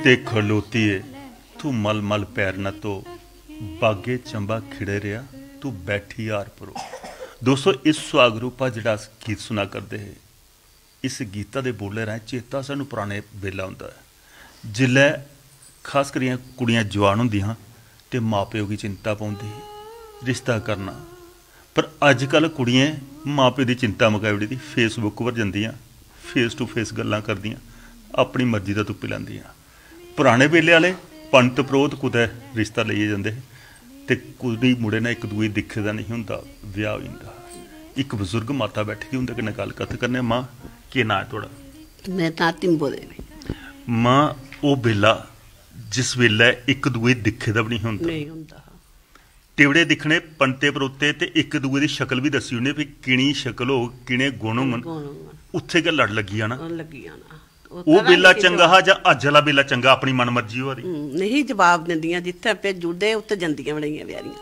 ਤੇ ਖਲੋਤੀ ਏ ਤੂੰ ਮਲ ਮਲ ਪੈਰ ਨਾ ਤੋ ਬਾਗੇ ਚੰਬਾ ਖਿੜੇ ਰਿਆ, ਤੂੰ ਬੈਠੀ ਯਾਰ ਪਰੋ। ਦੋਸਤੋ, ਇਸ ਸੁਆਗ ਰੂਪਾ ਜਿਹੜਾ ਅਸੀਂ ਗੀਤ ਸੁਣਾ ਕਰਦੇ ਹੈ, ਇਸ ਗੀਤਾ ਦੇ ਬੋਲੇ ਰਹਿ ਚੇਤਾ ਸਾਨੂੰ ਪੁਰਾਣੇ ਵੇਲਾ ਹੁੰਦਾ ਹੈ। ਜਿਲੇ ਖਾਸ ਕਰੀਆਂ ਕੁੜੀਆਂ ਜਵਾਨ ਹੁੰਦੀਆਂ ਤੇ ਮਾਪਿਓ ਦੀ ਚਿੰਤਾ ਪਾਉਂਦੀ ਰਿਸ਼ਤਾ ਕਰਨਾ। ਪਰ ਅੱਜ ਕੱਲ ਕੁੜੀਆਂ ਮਾਪਿਓ ਦੀ ਚਿੰਤਾ ਮੁਕਾਬਲੇ ਦੀ ਫੇਸਬੁੱਕ ਪਰ ਜਾਂਦੀਆਂ ਫੇਸ ਟੂ ਫੇਸ ਗੱਲਾਂ ਕਰਦੀਆਂ, ਆਪਣੀ ਮਰਜ਼ੀ ਦਾ ਤੁੱਪੀ ਲੈਂਦੀਆਂ ਪੁਰਾਣੇ ਵੇਲੇ ਵਾਲੇ ਪੰਤ ਪ੍ਰੋਧ ਕੁਦੇ ਰਿਸ਼ਤਾ ਲਈਏ ਜਾਂਦੇ ਤੇ ਕੁੜੀ ਮੁੰਡੇ ਨਾਲ ਇੱਕ ਦੂਏ ਦਿਖੇ ਦਾ ਨਹੀਂ ਹੁੰਦਾ ਵਿਆਹ ਹੋ ਜਾਂਦਾ ਇੱਕ ਬਜ਼ੁਰਗ ਮਾਤਾ ਬੈਠੀ ਹੁੰਦੇ ਕਿ ਗੱਲ ਕਥ ਕਰਨੇ ਮਾਂ ਕੀ ਨਾਂ ਹੈ ਤੁਹਾਡਾ?
ਮੈਂ ਤਾਂ ਤਿੰਬੋ ਦੇਵੀ
ਮਾਂ ਉਹ ਵੇਲਾ ਜਿਸ ਵੇਲੇ ਇੱਕ ਦੂਏ ਦਿਖੇ ਦਾ ਵੀ ਨਹੀਂ ਹੁੰਦਾ।
ਨਹੀਂ ਹੁੰਦਾ।
ਟਿਵੜੇ ਦਿਖਣੇ ਪੰਤੇ ਪਰੋਤੇ ਤੇ ਇੱਕ ਦੂਏ ਦੀ ਸ਼ਕਲ ਵੀ ਦੱਸੀ ਉਹਨੇ ਵੀ ਕਿਣੀ ਸ਼ਕਲ ਹੋ ਕਿਣੇ ਗੁਣ ਹੋਣ। ਉੱਥੇ ਕਿ ਲੜ ਲੱਗੀ ਆ ਨਾ?
ਉਹ ਲੱਗੀਆਂ ਨਾ।
ਉਹ ਵੇਲਾ ਚੰਗਾ ਹਾ ਜਾਂ ਅੱਜ ਵਾਲਾ ਵੇਲਾ ਚੰਗਾ ਆਪਣੀ ਮਨਮਰਜ਼ੀ
ਹਮ, ਨਹੀਂ ਜਵਾਬ ਦਿੰਦੀਆਂ ਜਿੱਥੇ ਆਪੇ ਜੁੜਦੇ ਉੱਥੇ ਜਾਂਦੀਆਂ ਬਣਾਈਆਂ ਵਿਆਰੀਆਂ।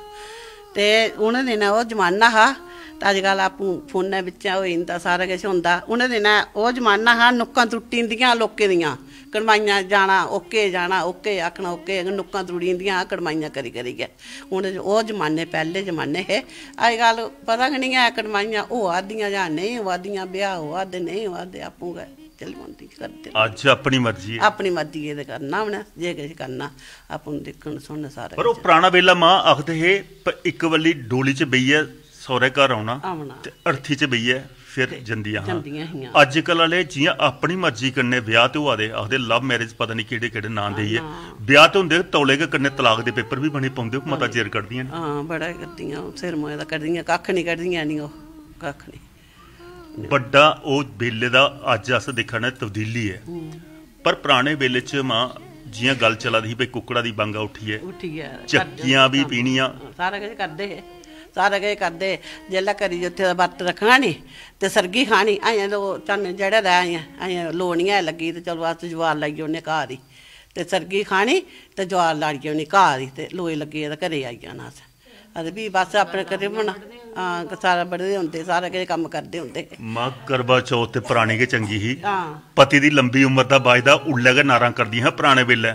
ਤੇ ਉਹਨਾਂ ਦੇ ਨਾਲ ਉਹ ਜ਼ਮਾਨਾ ਹਾ ਤਾਂ ਅੱਜ ਕੱਲ ਆਪੂ ਫੋਨਾਂ ਵਿੱਚ ਉਹ ਇੰਦਾ ਸਾਰਾ ਕੁਝ ਹੁੰਦਾ। ਉਹਨਾਂ ਦੇ ਨਾਲ ਉਹ ਜ਼ਮਾਨਾ ਹਾ ਨੁੱਕਾਂ ਟੁੱਟੀਂਦੀਆਂ ਲੋਕੇ ਦੀਆਂ। ਕੜਮਾਈਆਂ ਜਾਣਾ ਓਕੇ ਜਾਣਾ ਓਕੇ ਆਖਣਾ ਓਕੇ ਨੁੱਕਾਂ ਤੁੜੀਂਦੀਆਂ ਕੜਮਾਈਆਂ ਕਰੀ ਕਰੀ ਗਏ ਹੁਣ ਉਹ ਜ਼ਮਾਨੇ ਪਹਿਲੇ ਜ਼ਮਾਨੇ ਹੈ ਅੱਜ ਕੱਲ ਪਤਾ ਕਿ ਨਹੀਂ ਹੈ ਕੜਮਾਈਆਂ ਉਹ ਆਦੀਆਂ ਜਾਂ ਨਹੀਂ ਆਦੀਆਂ ਵਿਆਹ ਉਹ ਆਦੇ ਨਹੀਂ ਆਦੇ ਆਪੂ ਗਏ। ਚਲ ਮੰਦੀ ਕਰਦੇ
ਅੱਜ ਆਪਣੀ ਮਰਜ਼ੀ ਹੈ।
ਆਪਣੀ ਮਰਜ਼ੀ ਇਹਦੇ ਕਰਨਾ ਹੁਣ ਜੇ ਕੁਝ ਕਰਨਾ ਆਪਾਂ ਨੂੰ ਦੇਖਣ ਸੁਣਨ ਸਾਰਾ
ਪਰ ਉਹ। ਪੁਰਾਣਾ ਵੇਲਾ ਮਾਂ ਆਖਦੇ ਹੈ ਇੱਕ ਵੱਲੀ ਡੋਲੀ 'ਚ ਬਈ ਹੈ ਸਹੁਰੇ ਘਰ ਆਉਣਾ। ਤੇ ਅਰਥੀ 'ਚ ਬਈ ਹੈ ਫਿਰ ਜੰਦੀਆਂ ਹਾਂ।
ਜਾਂਦੀਆਂ ਹੀਆਂ।
ਅੱਜ ਕੱਲ ਵਾਲੇ ਜੀਆਂ ਆਪਣੀ ਮਰਜ਼ੀ ਕਰਨੇ ਵਿਆਹ ਤੇ ਉਹ ਆਦੇ ਆਖਦੇ ਲਵ ਮੈਰਿਜ ਪਤਾ ਨਹੀਂ ਕਿਹੜੇ ਕਿਹੜੇ ਨਾਂ ਦੇਈਏ ਵਿਆਹ ਤੇ ਹੁੰਦੇ ਤੌਲੇ ਕੇ ਕਰਨੇ ਤਲਾਕ ਦੇ ਪੇਪਰ ਵੀ ਬਣੇ ਪਾਉਂਦੇ ਉਹ ਮਤਾ ਚੇਰ ਕੱਢਦੀਆਂ ਨੇ।
ਹਾਂ ਬੜਾ ਕਰਦੀਆਂ ਉਹ
ਵੱਡਾ ਉਹ ਵੇਲੇ ਦਾ ਅੱਜ ਅਸ ਦੇਖਣਾ ਤਬਦੀਲੀ ਹੈ। ਪਰ ਪੁਰਾਣੇ ਵੇਲੇ 'ਚ ਮਾਂ ਜੀਆਂ ਗੱਲ ਚੱਲਦੀ ਸੀ ਵੀ ਕੁੱਕੜਾ ਦੀ ਬਾਂਗਾ ਉੱਠੀ ਹੈ।
ਉੱਠੀ ਗਿਆ
ਚੱਕੀਆਂ ਵੀ ਪੀਣੀਆਂ।
ਸਾਰਾ ਕੁਝ ਕਰਦੇ ਹੈ। ਸਾਰਾ ਕੁਝ ਕਰਦੇ ਜੇਲਾ ਕਰੀ ਜਿੱਥੇ ਦਾ ਵਰਤ ਰੱਖਣਾ ਨਹੀਂ ਤੇ ਸਰਗੀ ਖਾਣੀ। ਆਇਆ ਲੋ ਚੰਨ ਜਿਹੜਾ ਰਹਿ ਆਇਆ ਆਇਆ ਲੋਣੀਆਂ ਲੱਗੀ ਤੇ ਚਲੋ ਵਾਸਤੇ ਜਵਾਰ ਲਾਈ ਉਹਨੇ ਘਰ ਹੀ। ਤੇ ਸਰਗੀ ਖਾਣੀ ਤੇ ਜਵਾਰ ਲਾੜੀ ਉਹਨੇ ਘਰ ਹੀ ਤੇ ਲੋਏ ਲੱਗੀ ਤਾਂ ਘਰੇ ਆਈ ਜਾਣਾ ਸੀ ਅਦੇ ਵੀ ਬਸ ਆਪਣੇ ਕਰੇ ਬਣਾ ਹਾਂ ਸਾਰਾ ਬੜੇ ਹੁੰਦੇ ਸਾਰਾ ਕੁਝ ਕੰਮ ਕਰਦੇ ਹੁੰਦੇ।
ਮਾਂ ਕਰਵਾ ਚੌਥ ਤੇ ਪੁਰਾਣੀ ਕੇ ਚੰਗੀ ਹੀ
ਹਾਂ।
ਪਤੀ ਦੀ ਲੰਬੀ ਉਮਰ ਦਾ ਬਾਜਦਾ ਉੱਲੇ ਕੇ ਨਾਰਾਂ ਕਰਦੀਆਂ ਪੁਰਾਣੇ ਵੇਲੇ।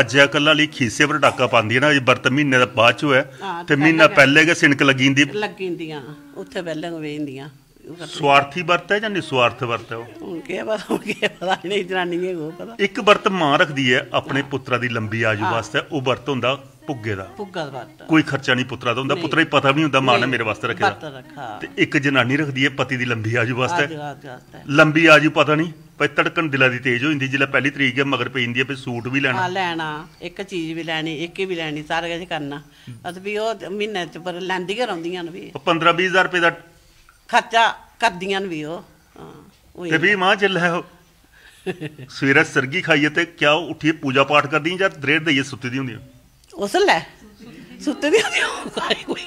ਅੱਜ ਕੱਲ੍ਹ ਵਾਲੀ ਖੀਸੇ ਪਰ ਡਾਕਾ ਪਾਉਂਦੀ ਹੈ ਨਾ ਇਹ ਵਰਤ ਮਹੀਨੇ ਦਾ ਬਾਅਦ ਚ ਹੋਇਆ। ਤੇ ਮਹੀਨਾ
ਪਹਿਲੇ
ਕੇ ਸਿਨਕ ਲੱਗੀ ਹੁੰਦੀ।
ਲੱਗੀਂਦੀਆਂ ਉੱਥੇ ਪਹਿਲਾਂ ਵੇਂਦੀਆਂ
ਸਵਾਰਥੀ ਵਰਤ ਹੈ ਜਾਂ ਨਿਸਵਾਰਥ ਵਰਤ ਹੈ ਉਹ?
ਕੀ ਪਤਾ ਹੁਣ ਕੀ ਪਤਾ ਨਹੀਂ ਜਨਾਨੀ ਉਹ ਪਤਾ।
ਇੱਕ ਵਰਤ ਮਾਂ ਰੱਖਦੀ ਹੈ ਆਪਣੇ ਪੁੱਤਰਾ ਦੀ ਲੰਬੀ ਆਯੂ ਵਾਸਤੇ ਉਹ ਵਰਤ ਹੁੰਦਾ ਭੁੱਗੇ ਦਾ।
ਪੁੱਗਾ ਦਾ ਵਰਤ
ਕੋਈ ਖਰਚਾ ਨਹੀਂ ਪੁੱਤਰਾ ਦਾ ਹੁੰਦਾ। ਪੁੱਤਰਾ ਹੀ ਪਤਾ ਵੀ ਨਹੀਂ ਹੁੰਦਾ ਮਾਂ ਨੇ ਮੇਰੇ ਵਾਸਤੇ ਰੱਖਿਆ।
ਰੱਖਾ।
ਤੇ ਇੱਕ ਜਨਾਨੀ ਰੱਖਦੀ ਹੈ ਪਤੀ ਦੀ ਲੰਬੀ ਆਯੂ
ਅੱਜ
ਵਾਸਤੇ ਲੰਬੀ ਆਜੂ ਪਤਾ ਨਹੀਂ ਪਰ ਧੜਕਣ ਦਿਲਾਂ ਦੀ ਤੇਜ਼ ਹੋ ਜਾਂਦੀ ਜਿਹੜਾ ਪਹਿਲੀ ਤਰੀਕ ਹੈ ਮਗਰ ਜਾਂਦੀ ਹੈ ਵੀ ਸੂਟ ਵੀ
ਆ
ਲੈਣਾ
ਲੈਣਾ ਇੱਕ ਚੀਜ਼ ਵੀ ਲੈਣੀ ਇੱਕ ਹੀ ਵੀ ਲੈਣੀ ਸਾਰਾ ਕੁਝ ਕਰਨਾ। ਅਸ ਵੀ ਉਹ ਮਹੀਨੇ ਚ ਪਰ ਲੈਂਦੀਆਂ ਰਹਿੰਦੀਆਂ ਨੇ ਵੀ।
15 20000 ਰੁਪਏ ਦਾ
ਖਰਚਾ ਕਰਦੀਆਂ ਨੇ ਵੀ ਉਹ। ਹਾਂ ਉਹੀ
ਤੇ ਵੀ ਮਾਂ ਚੱਲ ਹੈ ਉਹ। ਸਵੇਰੇ ਸਰਗੀ ਖਾਈਏ ਤੇ ਕਿਆ ਉਹ ਉੱਠੀਏ ਪੂਜਾ ਪਾਠ ਕਰਦੀ ਜਾਂ ਦਰੇੜ ਦਈਏ ਸੁੱਤੀ ਦੀ ਹੁੰਦੀ
ਉਸ ਲੈ ਸੁੱਤੇ ਦੀ ਹੁੰਦੀ ਉਹ ਕਾਈ ਕੋਈ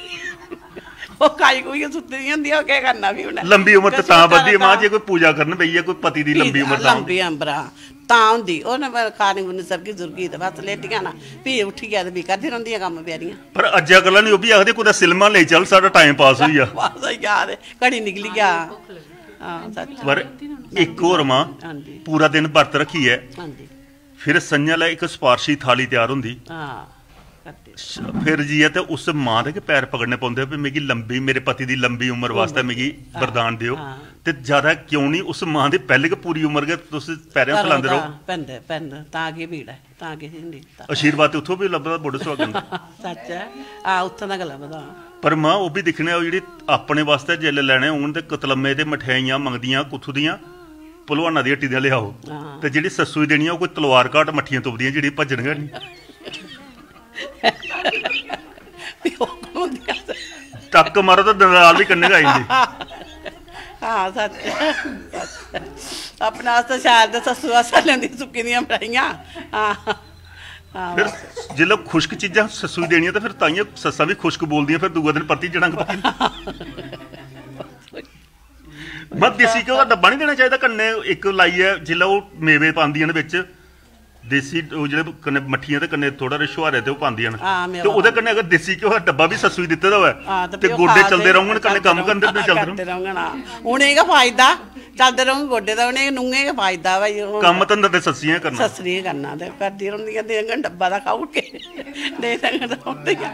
ਉਹ ਕਾਈ ਕੋਈ ਸੁੱਤੇ ਦੀ ਹੁੰਦੀ ਉਹ ਕੀ ਕਰਨਾ ਵੀ ਉਹਨੇ
ਲੰਬੀ ਉਮਰ ਤੇ ਤਾਂ ਵੱਧਦੀ ਹੈ ਮਾਂ ਜੇ ਕੋਈ ਪੂਜਾ ਕਰਨ ਪਈ ਹੈ ਕੋਈ ਪਤੀ ਦੀ ਲੰਬੀ ਉਮਰ ਤਾਂ। ਹੁੰਦੀ।
ਲੰਬੀ ਅੰਬਰਾ ਤਾਂ ਹੁੰਦੀ। ਉਹਨੇ ਪਰ ਖਾਣੀ ਗੁੰਨੀ ਸਰਗੀ ਜ਼ੁਰਗੀ ਤੇ ਬਸ ਲੇਟੀਆਂ ਨਾ। ਵੀ ਉੱਠੀ ਗਿਆ ਤੇ ਵੀ ਕਰਦੀ ਰਹਿੰਦੀਆਂ ਕੰਮ ਪਿਆਰੀਆਂ
ਪਰ ਅੱਜ ਅਗਲਾ ਨਹੀਂ ਉਹ ਵੀ ਆਖਦੇ ਕੋਈ ਸਿਲਮਾ ਲਈ ਚੱਲ ਸਾਡਾ ਟਾਈਮ ਪਾਸ ਹੋਈ ਆ।
ਬਸ ਯਾਦ ਹੈ, ਘੜੀ ਨਿਕਲੀ ਗਿਆ। ਹਾਂ ਸੱਚ।
ਪਰ ਇੱਕ ਹੋਰ ਮਾਂ
ਹਾਂਜੀ।
ਪੂਰਾ ਦਿਨ ਵਰਤ ਰੱਖੀ ਹੈ। ਫਿਰ ਜੀ ਹੈ ਤੇ ਉਸ ਮਾਂ ਦੇ ਕੇ ਪੈਰ ਪਕੜਨੇ ਪਾਉਂਦੇ ਵੀ ਮੇਰੀ ਲੰਬੀ ਮੇਰੇ ਪਤੀ ਦੀ ਲੰਬੀ ਉਮਰ ਵਾਸਤੇ ਮੇਰੀ ਵਰਦਾਨ ਦਿਓ।
ਹਾਂ।
ਤੇ ਜ਼ਿਆਦਾ ਕਿਉਂ ਨਹੀਂ ਉਸ ਮਾਂ ਦੇ ਪਹਿਲੇ ਕਿ ਪੂਰੀ ਉਮਰ ਕੇ ਤੁਸੀਂ ਪੈਰਾਂ ਫਲਾਉਂਦੇ ਰਹੋ?
ਪੈਂਦੇ ਪੈਂਦੇ ਤਾਂ ਕੀ ਭੀੜ ਹੈ ਤਾਂ ਕੀ ਨਹੀਂ ਤਾਂ
ਆਸ਼ੀਰਵਾਦ ਤੇ ਉੱਥੋਂ ਵੀ ਲੱਭਦਾ ਸੁਹਾਗਣ ਦਾ
ਸੱਚ ਹੈ। ਆ ਉੱਥੋਂ ਦਾ ਗੱਲ ਬਤਾ
ਪਰ ਮਾਂ ਉਹ ਵੀ ਦਿਖਣੇ ਉਹ ਜਿਹੜੀ ਆਪਣੇ ਵਾਸਤੇ ਜਿੱਲ ਲੈਣੇ ਹੋਣ ਤੇ ਕਤਲਮੇ ਤੇ ਮਠਿਆਈਆਂ ਮੰਗਦੀਆਂ ਕੁੱਥੋਂ ਦੀਆਂ ਭਲਵਾਨਾਂ ਦੀ ਹੱਟੀ ਦੀਆਂ ਲਿਆਓ। ਤੇ ਜਿਹੜੀ ਸੱਸੂ ਦੀ ਦੇਣੀ ਆ ਉਹ ਕੋਈ ਤਲਵਾਰ ਕਾਟ ਮੱਠੀਆਂ ਤੁਪਦੀਆਂ ਜਿਹੜੀ ਭੱਜਣਗਾ ਨਹੀਂ
ਵੀ ਉਹ ਕੌਣ ਹੁੰਦੀਆਂ ਸੀ?
ਟੱਕ ਮਾਰੋ ਤਾਂ ਦੰਦਾਲ ਵੀ ਕੰਨੇ ਗਾ ਜਾਂਦੀ।
ਹਾਂ ਸੱਚ। ਆਪਣਾ ਵਾਸਤੇ ਸ਼ਾਇਦ ਤੇ ਸੱਸੂ ਲੈਂਦੀ ਸੁੱਕੀ ਦੀਆਂ ਬਣਾਈਆਂ ਹਾਂ ਹਾਂ
ਫਿਰ ਜੇ ਲੋਕ ਖੁਸ਼ਕ ਚੀਜ਼ਾਂ ਸੱਸੂ ਦੀ ਦੇਣੀਆਂ ਤਾਂ ਫਿਰ ਤਾਈਆਂ ਸੱਸਾਂ ਵੀ ਖੁਸ਼ਕ ਬੋਲਦੀਆਂ ਫਿਰ ਦੂਆ ਦਿਨ ਪਤੀ ਜੜੰਗ ਪਤੀ ਮੈਂ ਦੇਸੀ ਘਿਓ ਦਾ ਡੱਬਾ ਨਹੀਂ ਦੇਣਾ ਚਾਹੀਦਾ ਕੰਨੇ ਇੱਕ ਲਾਈ ਹੈ ਜਿੱਲਾ ਉਹ ਮੇਵੇ ਪਾਉਂਦੀਆਂ ਨੇ ਵਿੱਚ। ਦੇਸੀ ਉਹ ਜਿਹੜੇ ਕੰਨੇ ਮੱਠੀਆਂ ਦੇ ਕੰਨੇ ਥੋੜਾ ਜਿਹਾ ਸ਼ੁਹਾਰੇ ਤੇ ਉਹ ਪਾਉਂਦੀਆਂ ਨੇ। ਤੇ ਉਹਦੇ ਕੰਨੇ ਅਗਰ ਦੇਸੀ ਘਿਓ ਦਾ ਡੱਬਾ ਵੀ ਸਸੂ ਹੀ ਦਿੱਤੇ ਦਾ ਹੋਇਆ
ਤੇ
ਤੇ ਗੋਡੇ ਚੱਲਦੇ
ਦੇ,
ਰਹੂੰਗਣ ਕੰਨੇ ਕੰਮ ਕਰਦੇ ਤੇ ਚੱਲਦੇ
ਕਰਦੇ
ਰਹੂੰ
ਰਹੂੰਗਣ ਹਾਂ। ਉਹਨੇ ਕਾ ਫਾਇਦਾ ਚੱਲਦੇ ਰਹੂੰ ਗੋਡੇ ਦਾ ਉਹਨੇ ਨੂੰਗੇ ਕਾ ਫਾਇਦਾ ਉਹ
ਕੰਮ ਧੰਦਾ ਤੇ ਸੱਸੀਆਂ ਕਰਨਾ।
ਸਸਰੀ ਕਰਨਾ ਤੇ ਕਰਦੀ ਰਹਿੰਦੀਆਂ ਦੇਂਗਣ ਡੱਬਾ ਦਾ ਖਾਉ ਕੇ ਦੇ ਦੇਂਗਣ ਹੁੰਦੀਆਂ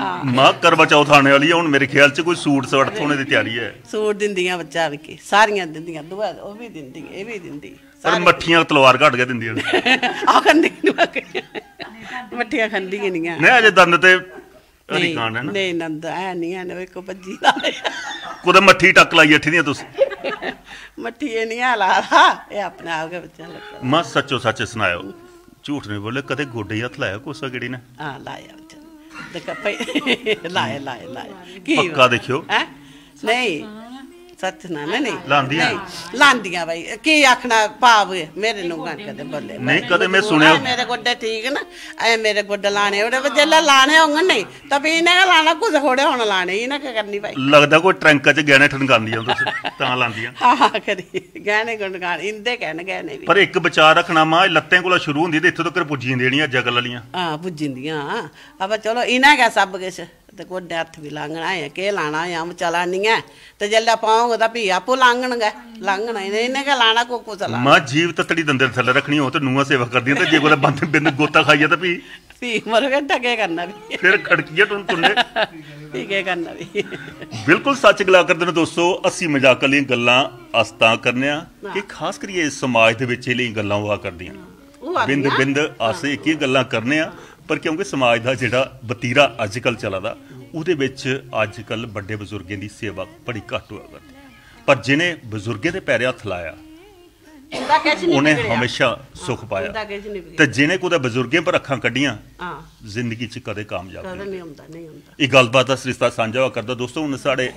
ਹਾਂ।
ਮਾਂ ਕਰਵਾ ਚੌਥ ਆਣੇ ਵਾਲੀ ਆ ਹੁਣ ਮੇਰੇ ਖਿਆਲ 'ਚ ਕੋਈ ਸੂਟ ਸਵਰਟ ਹੋਣੇ ਦੀ ਤਿਆਰੀ ਹੈ।
ਸੂਟ ਦਿੰਦੀਆਂ ਬੱਚਾ ਵੀ ਸਾਰੀਆਂ ਦਿੰਦੀਆਂ ਦੁਆ ਉਹ ਵੀ ਦਿੰਦੀ ਇਹ ਵੀ ਦਿੰਦੀ
ਪਰ ਮੱਠੀਆਂ ਤਲਵਾਰ ਘੱਟ ਕੇ ਦਿੰਦੀਆਂ
ਆ ਖੰਦੀ ਮੱਠੀਆਂ ਖੰਦੀਆਂ ਨਹੀਂ ਆ।
ਨਹੀਂ ਅਜੇ ਦੰਦ ਤੇ ਅੜੀ ਕਾਂਡ ਹੈ ਨਾ।
ਨਹੀਂ ਨੰਦ ਐ ਨਹੀਂ ਐ ਨੇ ਕੋ ਭੱਜੀ ਦਾ
ਕੁਦੇ ਮੱਠੀ ਟੱਕ ਲਾਈ ਅੱਠੀ ਦੀਆਂ ਤੁਸੀਂ?
ਮੱਠੀ ਇਹ ਨਹੀਂ ਆ ਲਾ ਲਾ, ਇਹ ਆਪਣੇ ਆਪ ਕੇ ਬੱਚਾ ਲੱਗਾ
ਮਾਂ ਸੱਚੋ ਸੱਚ ਸੁਣਾਇਓ। ਝੂਠ ਨਹੀਂ ਬੋਲੇ ਕਦੇ ਗੋਡੇ ਹੀ ਹੱਥ ਲਾਇਆ ਕੋਸਾ ਕਿਹੜੀ ਨੇ?
ਆ ਲਾਇਆ ਬੱਚਾ ਦੇਖ ਪਈ ਲਾਇਆ ਲਾਇਆ ਲਾਇਆ। ਕੀ
ਪੱਕਾ ਦੇਖਿਓ।
ਹੈ? ਨਹੀਂ ਸੱਚ ਨਾ ਨਾ ਨਹੀਂ?
ਲਾਂਦੀਆਂ?
ਨਹੀਂ, ਲਾਂਦੀਆਂ ਬਾਈ। ਕੀ ਆਖਣਾ ਭਾਵ ਮੇਰੇ ਨੂੰ ਗਾਂ ਕਦੇ ਬੋਲੇ
ਨਹੀਂ, ਕਦੇ ਮੈਂ ਸੁਣਿਆ-
ਮੇਰੇ ਗੋਡੇ ਠੀਕ ਨਾ ਐ ਮੇਰੇ ਗੋਡੇ ਲਾਣੇ ਉਹਦੇ ਜਿਹੜਾ ਲਾਣੇ ਹੋਣਗੇ ਨਹੀਂ ਤਾਂ ਵੀ ਇਹਨੇ ਲਾਣਾ ਕੁਝ ਥੋੜੇ ਹੁਣ ਲਾਣੇ ਇਹਨਾਂ ਕੀ ਕਰਨੀ ਭਾਈ
ਲੱਗਦਾ ਕੋਈ ਟਰੰਕਾਂ 'ਚ ਗਹਿਣੇ ਠਣਕਾਉਂਦੀਆਂ ਤੁਸੀਂ ਤਾਂ ਲਾਂਦੀਆਂ।
ਹਾਂ ਹਾਂ ਕਰੀ। ਗਾਣੇ ਗੁਣ ਗਾਣ ਇੰਦੇ ਕਹਿਣ ਗਾਣੇ ਵੀ।
ਪਰ ਇੱਕ ਵਿਚਾਰ ਰੱਖਣਾ ਮਾਂ ਇਹ ਲੱਤਾਂ ਕੋਲ ਸ਼ੁਰੂ ਹੁੰਦੀ ਤੇ ਇੱਥੋਂ ਤੱਕ ਪੁੱਜੀ ਦੇਣੀਆਂ ਜਗਲ ਵਾਲੀਆਂ।
ਹਾਂ ਪੁੱਜਿੰਦੀਆਂ ਆਪਾਂ ਚਲੋ ਇਹਨਾਂ ਕਾ ਸਭ ਕੁਛ। ਤੇ ਗੋਡੇ ਹੱਥ ਵੀ ਲਾਂਗਣਾ ਹੈ ਕਿ ਲਾਣਾ ਆ ਚਲਾਣੀਆਂ ਤੇ ਜੱਲਾ ਪਾਉਂਗਾ ਤਾਂ ਵੀ ਆਪੋ ਲਾਂਗਣਗਾ ਲਾਂਗਣਾ ਇਹਨੇ ਇਹਨੇ ਕਾ ਲਾਣਾ ਕੋ ਕੋ ਚਲਾ
ਮਾਂ ਜੀਵ ਤਤੜੀ ਦੰਦੇ ਥੱਲੇ ਰੱਖਣੀ ਹੋ ਤੇ ਨੂੰਹਾਂ ਸੇਵਾ ਕਰਦੀਆਂ ਤੇ ਜੇ ਕੋਲੇ ਬੰਦ ਬਿੰਦ ਗੋਤਾ ਖਾਈਆ ਤਾਂ ਵੀ।
ਵੀ ਮਰ ਕੀ ਕਰਨਾ ਵੀ।
ਫਿਰ ਖੜਕੀਏ ਟੁੰਨ ਟੁੰਨੇ
ਵੀ ਕੀ ਕਰਨਾ ਵੀ।
ਬਿਲਕੁਲ ਸੱਚ ਗਲਾ ਕਰਦੇ ਨੇ ਦੋਸਤੋ ਅਸੀਂ ਮਜ਼ਾਕ ਵਾਲੀਆਂ ਗੱਲਾਂ ਅਸਤਾ ਕਰਨੇ ਆ ਕਿ ਖਾਸ ਕਰੀਏ ਇਸ ਸਮਾਜ ਦੇ ਵਿੱਚ ਇਹ ਲਈ ਗੱਲਾਂ ਹੋਆ ਕਰਦੀਆਂ। ਬਿੰਦ। ਬਿੰਦ ਅਸੀਂ ਹੀ ਗੱਲਾਂ ਕਰਨੇ ਆ। ਪਰ ਕਿਉਂਕਿ ਸਮਾਜ ਦਾ ਜਿਹੜਾ ਵਤੀਰਾ ਅੱਜ ਕੱਲ ਚੱਲਦਾ ਉਹਦੇ ਵਿੱਚ ਅੱਜ ਕੱਲ ਵੱਡੇ ਬਜ਼ੁਰਗਾਂ ਦੀ ਸੇਵਾ ਬੜੀ ਘੱਟ ਹੋਇਆ ਕਰਦੀ ਪਰ ਜਿਨੇ ਬਜ਼ੁਰਗਾਂ ਦੇ ਪੈਰੇ ਹੱਥ ਲਾਇਆ ਉਹਨੇ। ਹਮੇਸ਼ਾ ਸੁੱਖ ਪਾਇਆ। ਤੇ। ਜਿਨੇ ਕੋਦਾ ਬਜ਼ੁਰਗਾਂ ਪਰ ਅੱਖਾਂ ਕੱਢੀਆਂ
ਹਾਂ।
ਜ਼ਿੰਦਗੀ 'ਚ ਕਦੇ ਕਾਮਯਾਬ ਨਹੀਂ
ਹੁੰਦਾ। ਨਹੀਂ ਹੁੰਦਾ।
ਇਹ ਗੱਲਬਾਤ ਦਾ ਸਰਿਸ਼ਤਾ ਸਾਂਝਾ ਕਰਦਾ। ਦੋਸਤੋ ਹੁਣ ਸਾਡੇ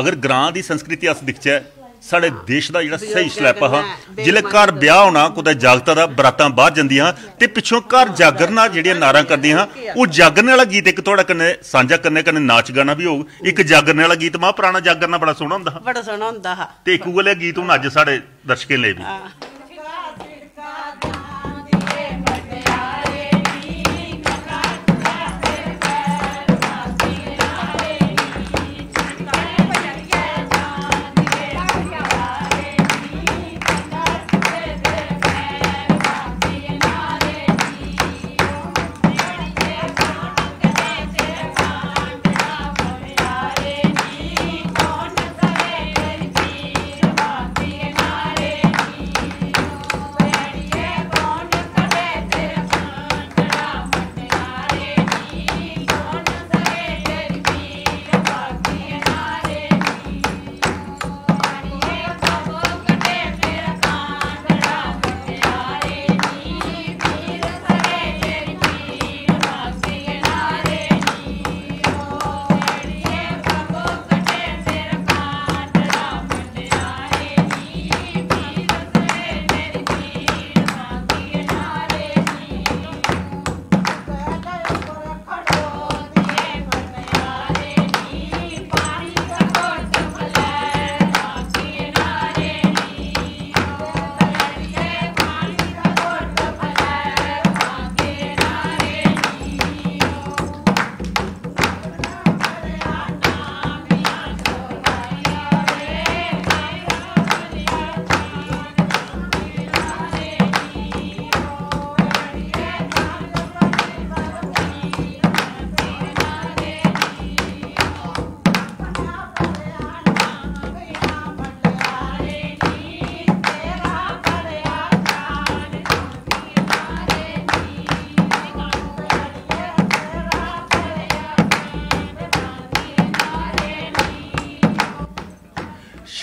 ਅਗਰ ਗ੍ਰਾਂ ਦੀ ਸੰਸਕ੍ਰਿਤੀ ਅਸ ਦਿਖਚੈ ਸਾਡੇ ਦੇਸ਼ ਦਾ ਜਿਹੜਾ ਸਹੀ ਸਲੈਪ ਆ ਜਿਲੇ ਘਰ ਵਿਆਹ ਹੋਣਾ ਕੁਦੇ ਜਾਗਤਾ ਦਾ ਬਰਾਤਾਂ ਬਾਹਰ ਜਾਂਦੀਆਂ ਤੇ ਪਿੱਛੋਂ ਘਰ ਜਾਗਰਨਾ ਜਿਹੜੀਆਂ ਨਾਰਾਂ ਕਰਦੀਆਂ ਉਹ ਜਾਗਰਨੇ ਵਾਲਾ ਗੀਤ ਇੱਕ ਤੁਹਾਡਾ ਕੰਨੇ ਸਾਂਝਾ ਕਰਨੇ ਕੰਨੇ ਨਾਚ ਗਾਣਾ ਵੀ ਹੋਊ। ਇੱਕ ਜਾਗਰਨੇ ਵਾਲਾ ਗੀਤ ਮਾ ਪੁਰਾਣਾ ਜਾਗਰਨਾ ਬੜਾ ਸੋਹਣਾ ਹੁੰਦਾ
ਬੜਾ ਸੋਹਣਾ ਹੁੰਦਾ
ਤੇ ਇੱਕ ਉਗਲੇ ਗੀਤ ਹੁਣ ਅੱਜ ਸਾਡੇ ਦਰਸ਼ਕਾਂ ਲਈ ਵੀ।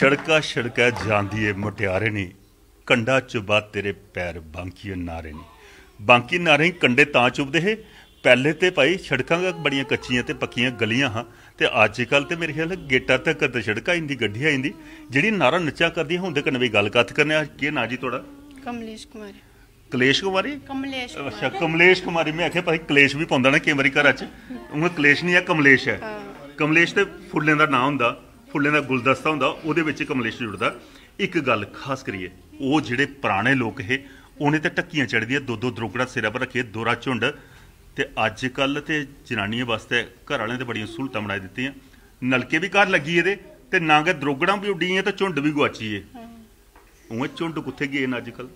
ਸੜਕਾ ਸੜਕਾ ਜਾਂਦੀ ਏ ਮੁਟਿਆਰੇ ਨੀ ਕੰਡਾ ਚੁਬਾ ਤੇਰੇ ਪੈਰ ਬਾਂਕੀ ਨਾਰੇ ਨੀ। ਬਾਂਕੀ ਨਾਰੇ ਕੰਡੇ ਤਾਂ ਚੁਬਦੇ ਹੈ। ਪਹਿਲੇ ਤੇ ਭਾਈ ਸੜਕਾਂ ਬੜੀਆਂ ਕੱਚੀਆਂ ਤੇ ਪੱਕੀਆਂ ਗਲੀਆਂ ਹਾਂ। ਤੇ ਅੱਜ ਕੱਲ ਤੇ ਮੇਰੇ ਖਿਆਲ ਗੇਟਾਂ ਤੱਕ ਤੇ ਸੜਕਾਂ ਇੰਦੀ ਗੱਡੀਆਂ ਇੰਦੀ ਜਿਹੜੀ ਨਾਰਾ ਨੱਚਾ ਕਰਦੀ ਹੁੰਦੇ ਕਨ ਵੀ ਗੱਲ ਕੱਥ ਕਰਨੇ ਆ। ਕੀ ਨਾਂ ਜੀ ਤੁਹਾਡਾ?
ਕਮਲੇਸ਼ ਕੁਮਾਰੀ।
ਕਲੇਸ਼ ਕੁਮਾਰੀ?
ਕਮਲੇਸ਼
ਅੱਛਾ ਕਮਲੇਸ਼ ਕੁਮਾਰੀ। ਮੈਂ ਆਖਿਆ ਭਾਈ ਕਲੇਸ਼ ਵੀ ਪਾਉਂਦਾ ਨਾ ਕਈ ਵਾਰੀ ਘਰਾਂ 'ਚ। ਉਹ ਕਲੇਸ਼ ਨਹੀਂ ਆ ਕਮਲੇਸ਼ ਹੈ। ਕਮਲੇਸ਼ ਤੇ ਫੁੱਲਾਂ ਦਾ ਨਾਂ ਹੁੰਦਾ। ਫੁੱਲਾਂ ਦਾ ਗੁਲਦਸਤਾ ਹੁੰਦਾ ਉਹਦੇ ਵਿੱਚ ਕਮਲੇਸ਼ ਜੁੜਦਾ। ਇੱਕ ਗੱਲ ਖਾਸ ਕਰੀਏ ਉਹ ਜਿਹੜੇ ਪੁਰਾਣੇ ਲੋਕ ਇਹ ਉਹਨੇ ਤੇ ਟੱਕੀਆਂ ਚੜਦੀਆਂ ਦੋ ਦੋ ਦਰੋਗੜਾ ਸਿਰਾਂ ਪਰ ਰੱਖੇ ਦੋਰਾ ਝੁੰਡ। ਤੇ ਅੱਜ ਕੱਲ ਤੇ ਜਨਾਨੀਆਂ ਵਾਸਤੇ ਘਰ ਵਾਲਿਆਂ ਤੇ ਬੜੀਆਂ ਸਹੂਲਤਾਂ ਬਣਾ ਦਿੱਤੀਆਂ। ਨਲਕੇ ਵੀ ਘਰ ਲੱਗੀ ਇਹਦੇ ਤੇ ਨਾਂਗੇ ਦਰੋਗੜਾਂ ਵੀ ਉੱਡੀਆਂ ਤੇ ਝੁੰਡ ਵੀ ਗੁਆਚੀ ਏ ਉਹ ਝੁੰਡ ਕਿੱਥੇ ਗਏ ਨੇ ਅੱਜ ਕੱਲ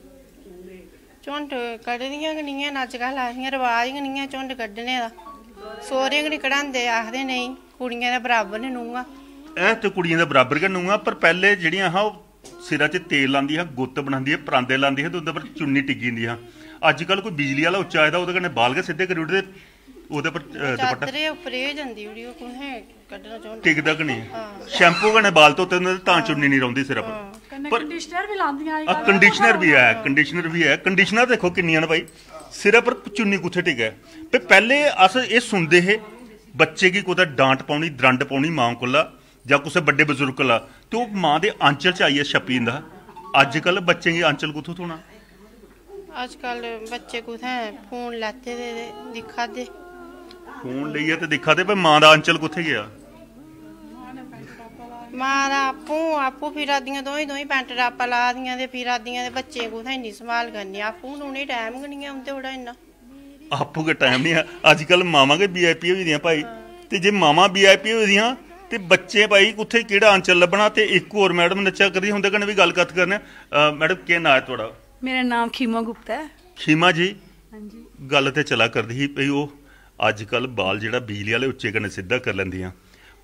ਝੁੰਡ ਕੱਢਦੀਆਂ ਗਣੀਆਂ ਅੱਜ ਕੱਲ੍ਹ ਆਹੀਆਂ ਰਿਵਾਜ ਗਣੀਆਂ ਝੁੰਡ ਕੱਢਣੇ ਦਾ। ਸੋਹਰੇ ਗਣੀ ਕਢਾਉਂਦੇ ਆਖਦੇ ਨਹੀਂ ਕੁੜੀਆਂ ਦੇ ਬਰਾਬਰ ਨੇ ਨੂੰਗਾ
ਇਹ ਤੇ ਕੁੜੀਆਂ ਦੇ ਬਰਾਬਰ ਕਰਨੂਗਾ ਪਰ ਪਹਿਲੇ ਜਿਹੜੀਆਂ ਹਾਂ ਉਹ ਸਿਰਾਂ 'ਚ ਤੇਲ ਲਾਉਂਦੀਆਂ ਗੁੱਤ ਬਣਾਉਂਦੀਆਂ ਪਰਾਂਦੇ ਲਾਉਂਦੀਆਂ ਤੇ ਉਹਦੇ ਪਰ ਚੁੰਨੀ ਟਿੱਕੀ ਹੁੰਦੀਆਂ ਅੱਜ ਕੱਲ ਕੋਈ ਬਿਜਲੀ ਵਾਲਾ ਉੱਚਾ ਆਇਦਾ ਉਹਦੇ ਕਨੇ ਬਾਲ ਕੇ ਸਿੱਧੇ ਕਰੀ ਉੱਠਦੇ ਉਹਦੇ ਪਰ ਦੁਪੱਟਾ
ਚਾਦਰੇ ਉੱਪਰੇ ਹੋ ਜਾਂਦੀ ਉੜੀ ਉਹ ਕੋਹੇ ਕੱਢਣਾ ਝੁੰਡ
ਟਿਕਦਾ ਕਿ ਨਹੀਂ? ਸ਼ੈਂਪੂ ਕਨੇ ਬਾਲ ਧੋਤੇ ਹੁੰਦੇ ਤੇ ਤਾਂ ਚੁੰਨੀ ਨਹੀਂ ਰਹੁੰਦੀ ਸਿਰਾਂ ਪਰ ਪਰ-
ਕੰਡੀਸ਼ਨਰ ਵੀ ਲਾਉਂਦੀਆਂ
ਆ ਕੰਡੀਸ਼ਨਰ ਵੀ ਹੈ ਕੰਡੀਸ਼ਨਰ ਵੀ ਹੈ। ਕੰਡੀਸ਼ਨਰ ਦੇਖੋ ਕਿੰਨੀਆਂ ਨੇ ਭਾਈ ਸਿਰਾਂ ਪਰ ਚੁੰਨੀ ਕੁੱਥੇ ਟਿਕ ਹੈ। ਤੇ ਪਹਿਲੇ ਅਸ ਇਹ ਸੁਣਦੇ ਹੈ ਬੱਚੇ ਕੀ ਕੋਦਾ ਡਾਂਟ ਪਾਉਣੀ ਦਰੰਡ ਪਾਉਣੀ ਮਾਂ ਕੋਲਾ ਜਾਂ ਕਿਸੇ ਵੱਡੇ ਬਜ਼ੁਰਗ ਕੋਲਾ ਤੇ ਉਹ ਮਾਂ ਦੇ ਆਂਚਲ ਚ ਆਈਏ ਛਪੀ ਹੁੰਦਾ ਅੱਜ ਕੱਲ ਬੱਚੇ ਦੀ ਆਂਚਲ ਕੁੱਥੋਂ ਧੋਣਾ
ਅੱਜ ਕੱਲ ਬੱਚੇ ਕੁਥੇ ਫੋਨ ਲੈਤੇ ਦੇ ਦੇ ਦਿਖਾ ਦੇ
ਫੋਨ ਲਈਏ ਤੇ ਦਿਖਾ ਦੇ ਭਈ ਮਾਂ ਦਾ ਆਂਚਲ ਕਿੱਥੇ ਗਿਆ?
ਮਾਂ ਦਾ ਆਪੂ ਆਪੂ ਫਿਰਾਦੀਆਂ ਦੋਈ ਦੋਈ ਪੈਂਟ ਰਾਪਾ ਲਾ ਦੀਆਂ ਤੇ ਫਿਰਾਦੀਆਂ ਦੇ ਬੱਚੇ ਕੁਥੇ ਨਹੀਂ ਸੰਭਾਲ ਕਰਨੀ ਆਪੂ ਨੂੰ ਨਹੀਂ ਟਾਈਮ ਗਣੀਆਂ ਹੁੰਦੇ ਥੋੜਾ ਇੰਨਾ।
ਆਪੂ ਕੇ ਟਾਈਮ ਨਹੀਂ ਹੈ ਅੱਜ ਕੱਲ ਮਾਵਾਂ ਕੇ ਵੀਆਈਪੀ ਹੋਈ ਦੀਆਂ ਭਾਈ। ਤੇ ਜੇ ਮਾਵਾਂ ਵੀਆਈਪੀ ਹੋਈ ਦੀਆਂ ਤੇ ਬੱਚੇ ਭਾਈ ਕੁੱਥੇ ਕਿਹੜਾ ਆਂਚਲ ਲੱਭਣਾ ਤੇ ਇੱਕ ਹੋਰ ਮੈਡਮ ਨੱਚਾ ਕਰਦੀ ਹੁੰਦੇ ਕਨੇ ਵੀ ਗੱਲਬਾਤ ਕਰਨੇ ਮੈਡਮ ਕੀ ਨਾਂ ਹੈ ਤੁਹਾਡਾ?
ਮੇਰਾ ਨਾਮ ਖੀਮਾ ਗੁਪਤਾ ਹੈ।
ਖੀਮਾ ਜੀ?
ਹਾਂਜੀ।
ਗੱਲ ਤੇ ਚਲਾ ਕਰਦੀ ਸੀ ਭਈ ਉਹ ਅੱਜ ਕੱਲ ਬਾਲ ਜਿਹੜਾ ਬਿਜਲੀ ਵਾਲੇ ਉੱਚੇ ਕਨੇ ਸਿੱਧਾ ਕਰ ਲੈਂਦੀਆਂ।